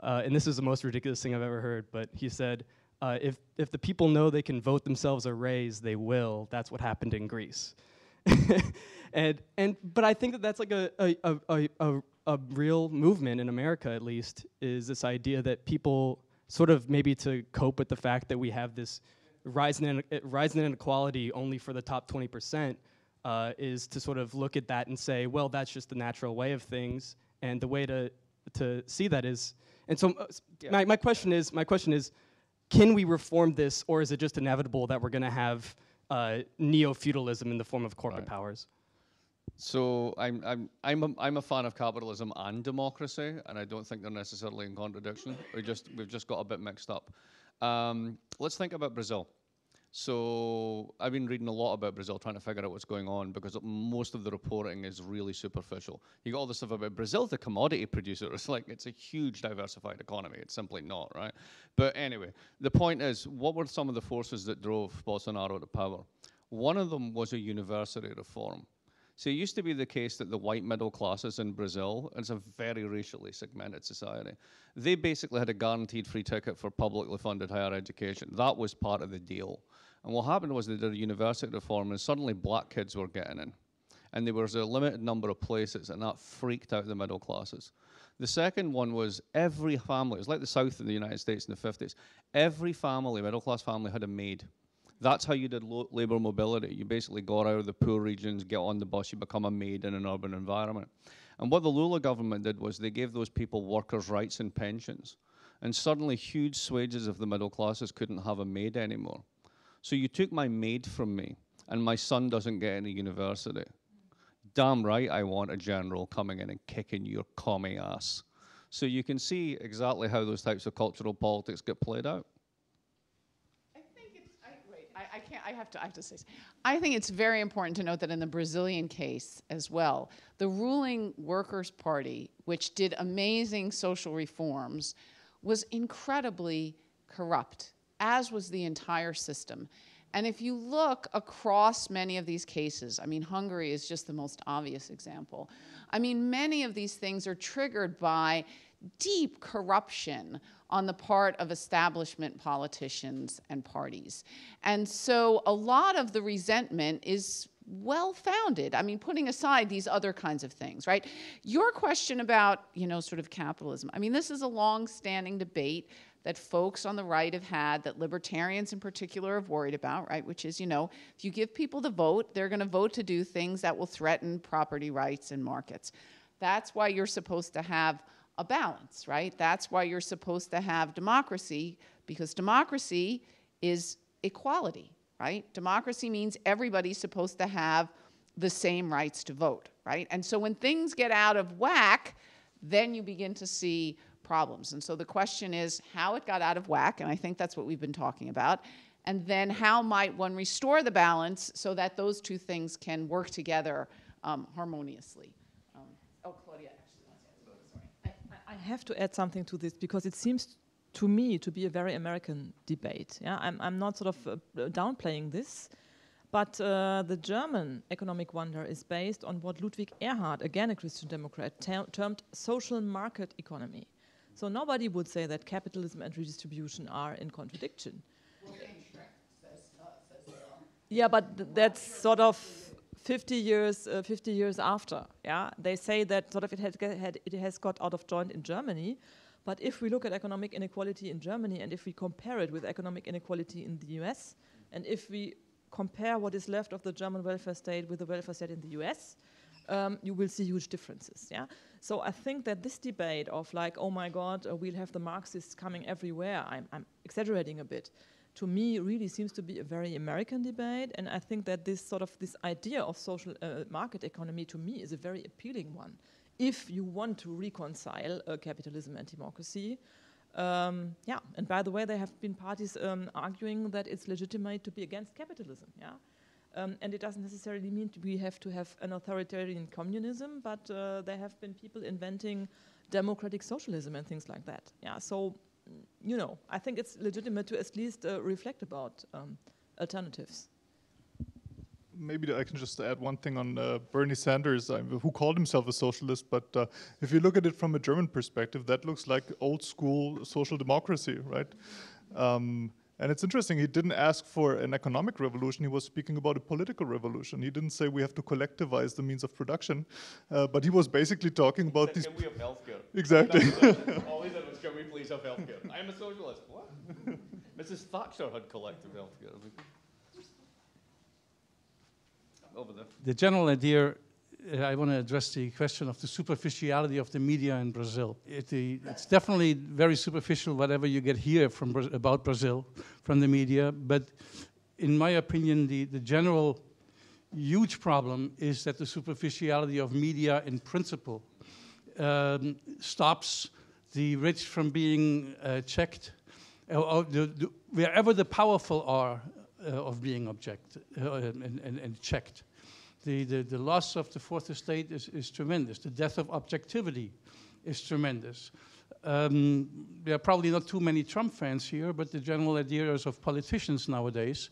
uh, and this is the most ridiculous thing I've ever heard, but he said, uh, if, if the people know they can vote themselves a raise, they will. That's what happened in Greece. and, and, but I think that that's like a, a, a, a, a real movement in America, at least, is this idea that people sort of maybe to cope with the fact that we have this rise in, inequality only for the top 20%, uh, is to sort of look at that and say, well, that's just the natural way of things. And the way to, to see that is, and so uh, yeah. my, my question is, my question is, can we reform this or is it just inevitable that we're gonna have uh, neo-feudalism in the form of corporate right. powers? So I'm I'm I'm a, I'm a fan of capitalism and democracy, and I don't think they're necessarily in contradiction. we just we've just got a bit mixed up. Um, let's think about Brazil. So I've been reading a lot about Brazil, trying to figure out what's going on because most of the reporting is really superficial. You got all this stuff about Brazil, the commodity producer. It's like it's a huge diversified economy. It's simply not, right? But anyway, the point is, what were some of the forces that drove Bolsonaro to power? One of them was a university reform. So it used to be the case that the white middle classes in Brazil, it's a very racially segmented society, they basically had a guaranteed free ticket for publicly funded higher education. That was part of the deal. And what happened was they did a university reform, and suddenly black kids were getting in. And there was a limited number of places, and that freaked out the middle classes. The second one was every family, it was like the South in the United States in the 50s, every family, middle class family, had a maid. That's how you did labor mobility. You basically got out of the poor regions, get on the bus, you become a maid in an urban environment. And what the Lula government did was they gave those people workers' rights and pensions. And suddenly, huge swathes of the middle classes couldn't have a maid anymore. So you took my maid from me, and my son doesn't get any university. Damn right, I want a general coming in and kicking your commie ass. So you can see exactly how those types of cultural politics get played out. I can't. I have to. I have to say. I think it's very important to note that in the Brazilian case as well, the ruling Workers' Party, which did amazing social reforms, was incredibly corrupt, as was the entire system. And if you look across many of these cases, I mean, Hungary is just the most obvious example. I mean, many of these things are triggered by deep corruption on the part of establishment politicians and parties. And so a lot of the resentment is well founded. I mean, putting aside these other kinds of things, right? Your question about, you know, sort of capitalism. I mean, this is a long standing debate that folks on the right have had, that libertarians in particular have worried about, right? Which is, you know, if you give people the vote, they're going to vote to do things that will threaten property rights and markets. That's why you're supposed to have a balance, right? That's why you're supposed to have democracy, because democracy is equality, right? Democracy means everybody's supposed to have the same rights to vote, right? And so when things get out of whack, then you begin to see problems. And so the question is how it got out of whack, and I think that's what we've been talking about. And then how might one restore the balance so that those two things can work together um, harmoniously? I have to add something to this because it seems to me to be a very American debate. Yeah, I'm, I'm not sort of uh, downplaying this, but uh, the German economic wonder is based on what Ludwig Erhard, again a Christian Democrat, termed social market economy. So nobody would say that capitalism and redistribution are in contradiction. yeah, but th that's sort of 50 years, uh, 50 years after. Yeah, they say that sort of it, had, it has got out of joint in Germany, but if we look at economic inequality in Germany and if we compare it with economic inequality in the US, and if we compare what is left of the German welfare state with the welfare state in the US, um, you will see huge differences. Yeah. So I think that this debate of like, oh my God, uh, we'll have the Marxists coming everywhere. I'm, I'm exaggerating a bit to me really seems to be a very American debate, and I think that this sort of this idea of social uh, market economy to me is a very appealing one. If you want to reconcile uh, capitalism and democracy, um, yeah. And by the way, there have been parties um, arguing that it's legitimate to be against capitalism. Yeah. Um, and it doesn't necessarily mean we have to have an authoritarian communism, but uh, there have been people inventing democratic socialism and things like that. Yeah, so you know, I think it's legitimate to at least uh, reflect about um, alternatives. maybe I can just add one thing on uh, Bernie Sanders, uh, who called himself a socialist. But uh, if you look at it from a German perspective, that looks like old school social democracy, right? Um, and it's interesting, he didn't ask for an economic revolution, he was speaking about a political revolution. He didn't say we have to collectivize the means of production, uh, but he was basically talking about these. Can we have healthcare? Exactly. All he said was, can we please have healthcare? I'm a socialist. What? Mrs. Thatcher had collective healthcare. Over there. The general idea, I want to address the question of the superficiality of the media in Brazil. It, it's definitely very superficial, whatever you get here from about Brazil from the media. But in my opinion, the, the general huge problem is that the superficiality of media in principle um, stops the rich from being uh, checked. Uh, or the, the, wherever the powerful are uh, of being object uh, and, and, and checked. The, the, the loss of the fourth estate is, is tremendous. The death of objectivity is tremendous. Um, there are probably not too many Trump fans here, but the general idea is of politicians nowadays.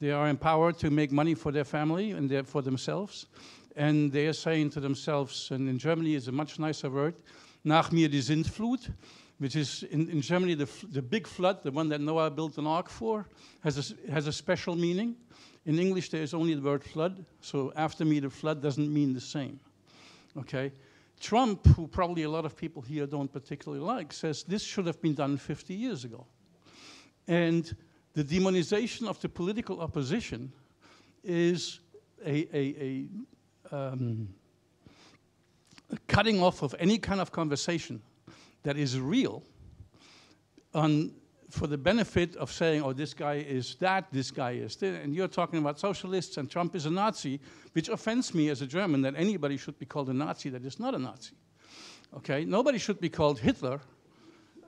They are empowered to make money for their family and their, for themselves. And they are saying to themselves, and in Germany is a much nicer word, nach mir die Sintflut, which is in, in Germany the, the big flood, the one that Noah built an ark for, has a, has a special meaning. In English, there is only the word flood, so after me the flood doesn't mean the same. Okay? Trump, who probably a lot of people here don't particularly like, says this should have been done 50 years ago. And the demonization of the political opposition is a, a, a, um, a cutting off of any kind of conversation that is real on, for the benefit of saying, oh, this guy is that, this guy is this, and you're talking about socialists and Trump is a Nazi, which offends me as a German that anybody should be called a Nazi that is not a Nazi. Okay, nobody should be called Hitler,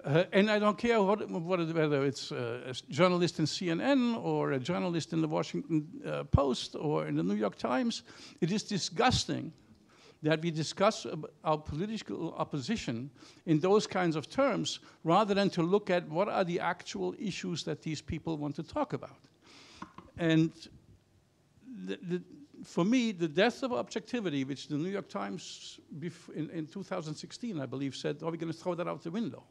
uh, and I don't care what, what whether it's uh, a journalist in CNN or a journalist in the Washington uh, Post or in the New York Times. It is disgusting that we discuss our political opposition in those kinds of terms rather than to look at what are the actual issues that these people want to talk about. And the, the, for me, the death of objectivity, which the New York Times in, in 2016, I believe, said, are we're going to throw that out the window.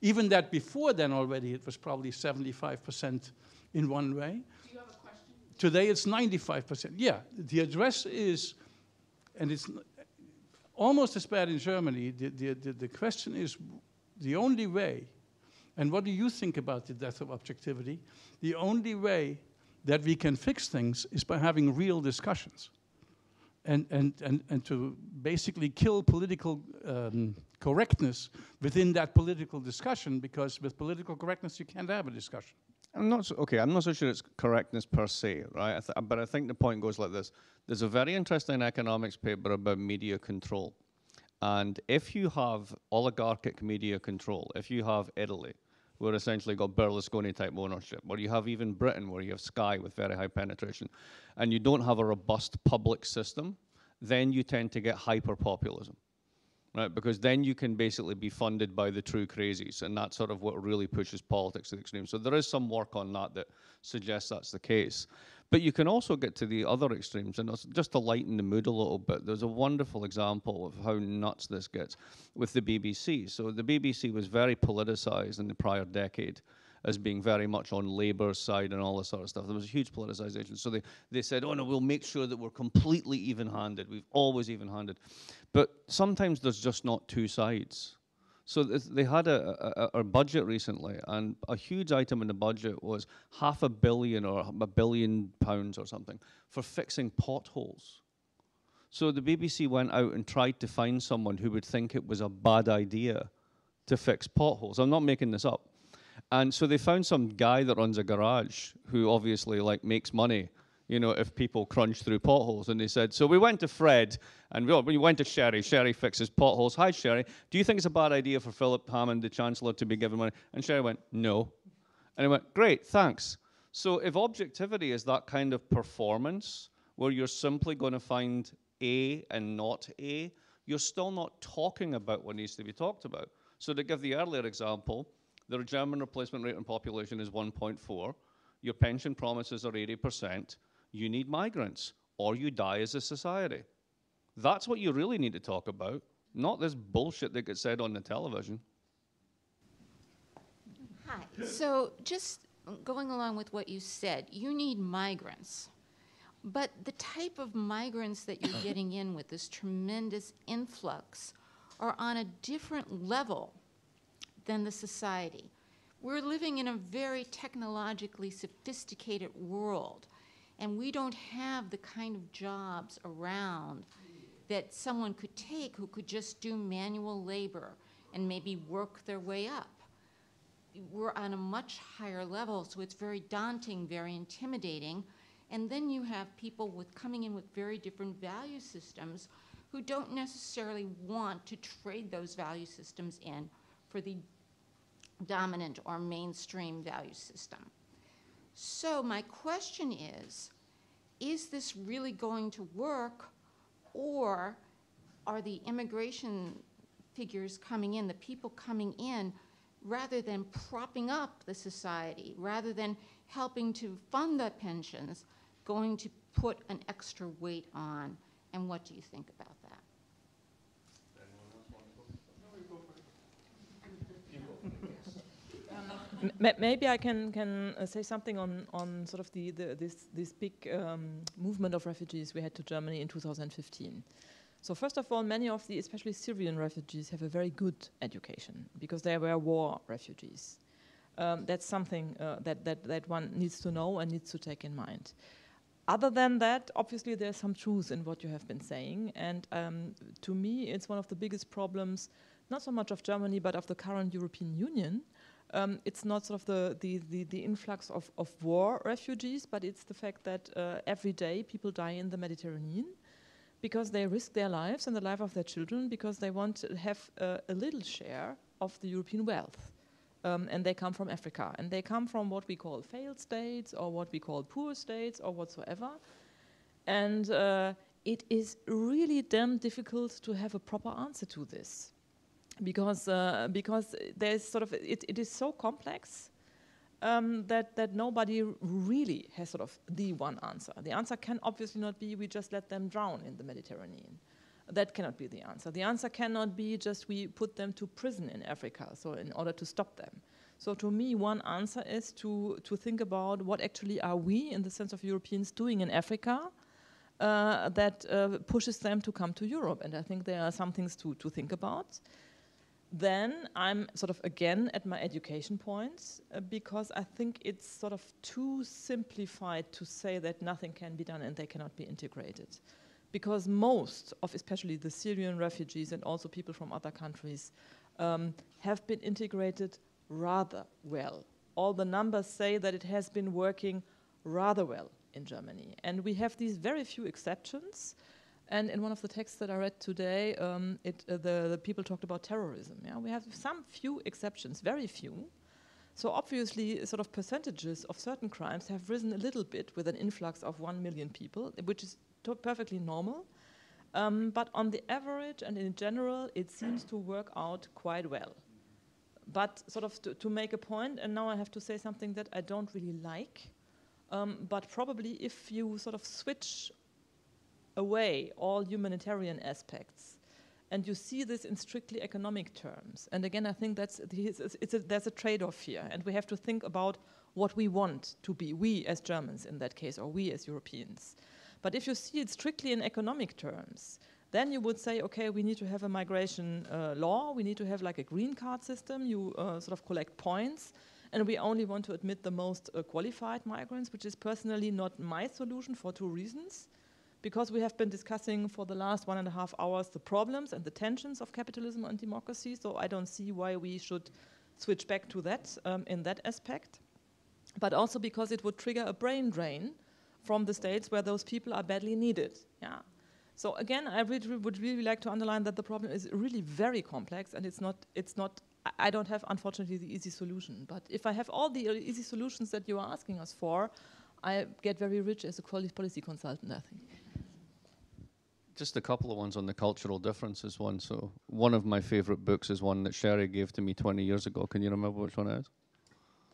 Even that before then already, it was probably 75% in one way. Do you have a question? Today it's 95%. Yeah, the address is, and it's almost as bad in Germany. The, the, the, the, question is the only way, and what do you think about the death of objectivity? The only way that we can fix things is by having real discussions. And, and, and, and to basically kill political um, correctness within that political discussion, because with political correctness, you can't have a discussion. I'm not so, okay. I'm not so sure it's correctness per se, right? I but I think the point goes like this: There's a very interesting economics paper about media control, and if you have oligarchic media control, if you have Italy, where essentially got Berlusconi type ownership, or you have even Britain, where you have Sky with very high penetration, and you don't have a robust public system, then you tend to get hyper populism right? Because then you can basically be funded by the true crazies, and that's sort of what really pushes politics to the extreme. So there is some work on that that suggests that's the case. But you can also get to the other extremes, and just to lighten the mood a little bit, there's a wonderful example of how nuts this gets with the BBC. So the BBC was very politicized in the prior decade as being very much on Labour's side and all this sort of stuff. There was a huge politicization. So they, they said, oh no, we'll make sure that we're completely even handed. We've always even handed. But sometimes there's just not two sides. So they had a, a, a, budget recently, and a huge item in the budget was half a billion or a billion pounds or something for fixing potholes. So the BBC went out and tried to find someone who would think it was a bad idea to fix potholes. I'm not making this up. And so they found some guy that runs a garage who obviously like makes money, you know, if people crunch through potholes. And they said, so we went to Fred and we, we went to Sherry. Sherry fixes potholes. Hi, Sherry. Do you think it's a bad idea for Philip Hammond, the Chancellor, to be given money? And Sherry went, no. And he went, great, thanks. So if objectivity is that kind of performance where you're simply going to find A and not A, you're still not talking about what needs to be talked about. So to give the earlier example, the German replacement rate in population is 1.4. Your pension promises are 80%. You need migrants. or you die as a society. That's what you really need to talk about, not this bullshit that gets said on the television. Hi. So, just going along with what you said, you need migrants. But the type of migrants that you're getting in with this tremendous influx are on a different level than the society. We're living in a very technologically sophisticated world, and we don't have the kind of jobs around that someone could take who could just do manual labor and maybe work their way up. We're on a much higher level, so it's very daunting, very intimidating. And then you have people with coming in with very different value systems who don't necessarily want to trade those value systems in for the dominant or mainstream value system. So my question is, is this really going to work or are the immigration figures coming in, the people coming in, rather than propping up the society, rather than helping to fund the pensions, going to put an extra weight on? And what do you think about that? Maybe I can can uh, say something on on sort of the, the this this big um, movement of refugees we had to Germany in 2015. So first of all, many of the especially Syrian refugees have a very good education because they were war refugees. Um, that's something uh, that, that that one needs to know and needs to take in mind. Other than that, obviously there's some truth in what you have been saying, and um, to me, it's one of the biggest problems, not so much of Germany, but of the current European Union, um, it's not sort of the, the, the, the, influx of, of war refugees, but it's the fact that uh, every day people die in the Mediterranean because they risk their lives and the life of their children because they want to have uh, a little share of the European wealth. Um, and they come from Africa. And they come from what we call failed states or what we call poor states or whatsoever. And uh, it is really damn difficult to have a proper answer to this because uh, because there's sort of it, it is so complex um, that that nobody really has sort of the one answer. The answer can obviously not be we just let them drown in the Mediterranean. That cannot be the answer. The answer cannot be just we put them to prison in Africa. So in order to stop them. So to me, one answer is to to think about what actually are we, in the sense of Europeans, doing in Africa. Uh, that uh, pushes them to come to Europe, and I think there are some things to, to think about then I'm sort of again at my education points uh, because I think it's sort of too simplified to say that nothing can be done and they cannot be integrated. Because most of, especially the Syrian refugees and also people from other countries, um, have been integrated rather well. All the numbers say that it has been working rather well in Germany. And we have these very few exceptions. And in one of the texts that I read today, um, it, uh, the, the, people talked about terrorism. Yeah? We have some few exceptions, very few. So obviously, sort of percentages of certain crimes have risen a little bit with an influx of one million people, which is perfectly normal. Um, but on the average and in general, it seems to work out quite well. But sort of to, to make a point, and now I have to say something that I don't really like, um, but probably if you sort of switch away all humanitarian aspects. And you see this in strictly economic terms. And again, I think that's a, there's a trade-off here, and we have to think about what we want to be, we as Germans in that case, or we as Europeans. But if you see it strictly in economic terms, then you would say, okay, we need to have a migration uh, law, we need to have like a green card system, you uh, sort of collect points, and we only want to admit the most uh, qualified migrants, which is personally not my solution for two reasons because we have been discussing for the last one and a half hours the problems and the tensions of capitalism and democracy, so I don't see why we should switch back to that um, in that aspect. But also because it would trigger a brain drain from the states where those people are badly needed. Yeah. So again, I really would really like to underline that the problem is really very complex, and it's not. It's not. I don't have, unfortunately, the easy solution. But if I have all the easy solutions that you are asking us for, I get very rich as a policy consultant. I think just a couple of ones on the cultural differences one. So one of my favorite books is one that Sheri gave to me 20 years ago. Can you remember which one it is?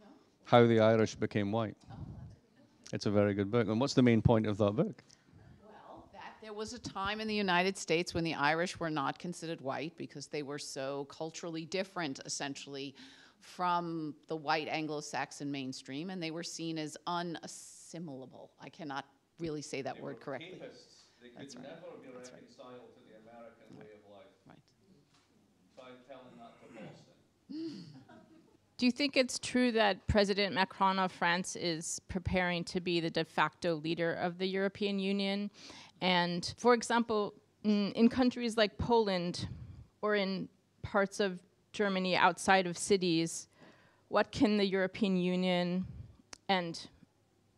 No. How the Irish Became White. Oh. It's a very good book. And what's the main point of that book? Well, There was a time in the United States when the Irish were not considered white because they were so culturally different, essentially, from the white Anglo Saxon mainstream, and they were seen as unassimilable. I cannot really say that word correctly. They could That's right. never be That's right. reconciled to the American way of life. Right. Try telling that to Boston. Do you think it's true that President Macron of France is preparing to be the de facto leader of the European Union? And for example, in, in countries like Poland or in parts of Germany outside of cities, what can the European Union and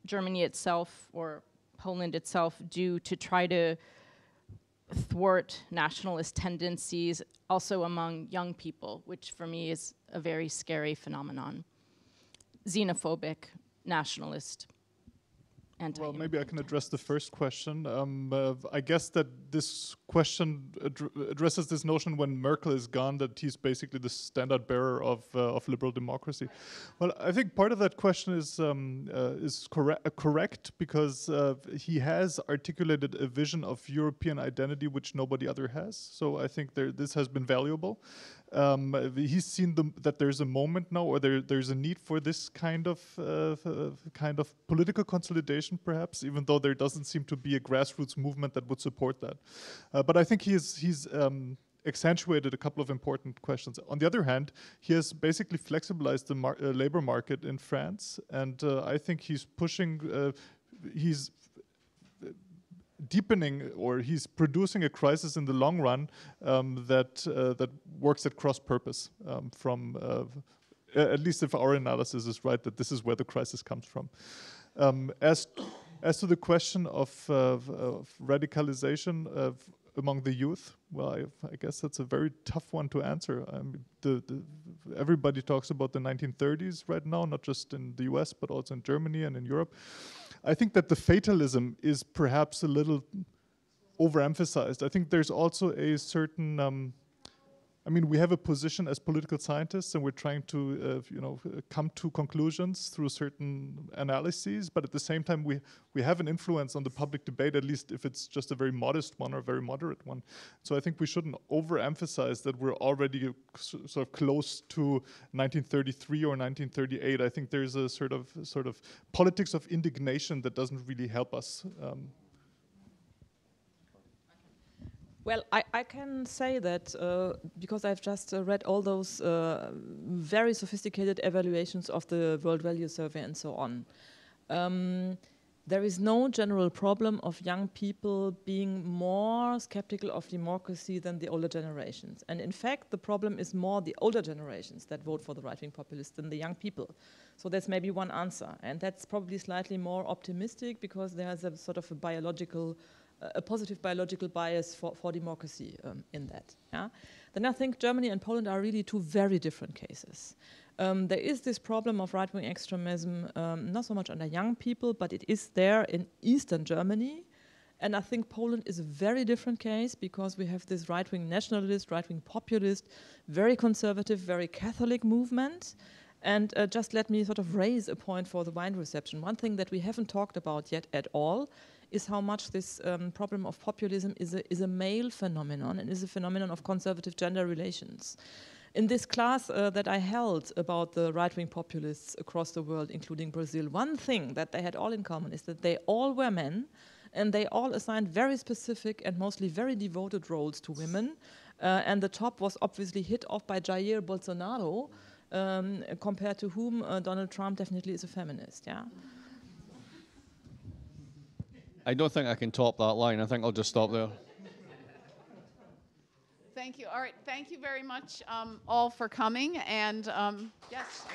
Germany itself or Poland itself do to try to thwart nationalist tendencies also among young people, which for me is a very scary phenomenon. Xenophobic, nationalist, anti Well, maybe I can address the first question. Um, uh, I guess that this question addr- addresses this notion when Merkel is gone that he's basically the standard bearer of uh, of liberal democracy. Well, I think part of that question is um, uh, is corre- uh, correct because uh, he has articulated a vision of European identity which nobody other has. So I think there, this has been valuable. Um, he's seen the, that there's a moment now, or there, there's a need for this kind of uh, uh, kind of political consolidation, perhaps, even though there doesn't seem to be a grassroots movement that would support that. Uh, but I think he's he's um, accentuated a couple of important questions. On the other hand, he has basically flexibilized the mar- uh, labor market in France, and uh, I think he's pushing. Uh, he's deepening or he's producing a crisis in the long run um, that uh, that works at cross purpose um, from uh, at least if our analysis is right that this is where the crisis comes from. Um, as as to the question of, uh, of- radicalization of among the youth well I, I guess that's a very tough one to answer. I mean, the, the everybody talks about the 1930s right now not just in the US but also in Germany and in Europe I think that the fatalism is perhaps a little overemphasized. I think there's also a certain. Um, I mean, we have a position as political scientists, and we're trying to, uh, you know, come to conclusions through certain analyses. But at the same time, we we have an influence on the public debate, at least if it's just a very modest one or a very moderate one. So I think we shouldn't overemphasize that we're already sort of close to 1933 or 1938. I think there's a sort of sort of politics of indignation that doesn't really help us. Um, Well, I, I can say that uh, because I've just uh, read all those uh, very sophisticated evaluations of the World Value Survey and so on. Um, there is no general problem of young people being more skeptical of democracy than the older generations. And in fact, the problem is more the older generations that vote for the right wing populists than the young people. So that's maybe one answer. And that's probably slightly more optimistic because there's a sort of a biological a positive biological bias for, for democracy um, in that. Yeah? Then I think Germany and Poland are really two very different cases. Um, there is this problem of right wing extremism, um, not so much under young people, but it is there in Eastern Germany. And I think Poland is a very different case because we have this right wing nationalist, right wing populist, very conservative, very Catholic movement. And uh, just let me sort of raise a point for the wine reception. One thing that we haven't talked about yet at all is how much this um, problem of populism is a, is a male phenomenon and is a phenomenon of conservative gender relations. In this class uh, that I held about the right wing populists across the world, including Brazil, one thing that they had all in common is that they all were men and they all assigned very specific and mostly very devoted roles to women. Uh, and the top was obviously hit off by Jair Bolsonaro, um, compared to whom uh, Donald Trump definitely is a feminist. Yeah. I don't think I can top that line. I think I'll just stop there. Thank you. All right. Thank you very much, um, all, for coming. And um, yes.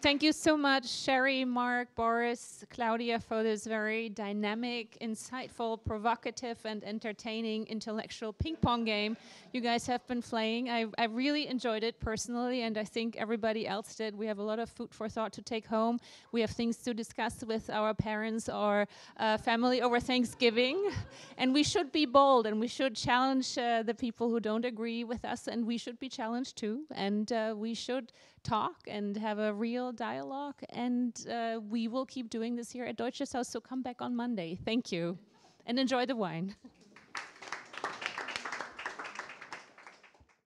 Thank you so much, Sheri, Mark, Boris, Claudia, for this very dynamic, insightful, provocative, and entertaining intellectual ping pong game you guys have been playing. I, I really enjoyed it personally, and I think everybody else did. We have a lot of food for thought to take home. We have things to discuss with our parents or uh, family over Thanksgiving. and we should be bold and we should challenge uh, the people who don't agree with us, and we should be challenged too. And uh, we should talk and have a real dialogue. And uh, we will keep doing this here at Deutsches Haus. So come back on Monday. Thank you. And enjoy the wine.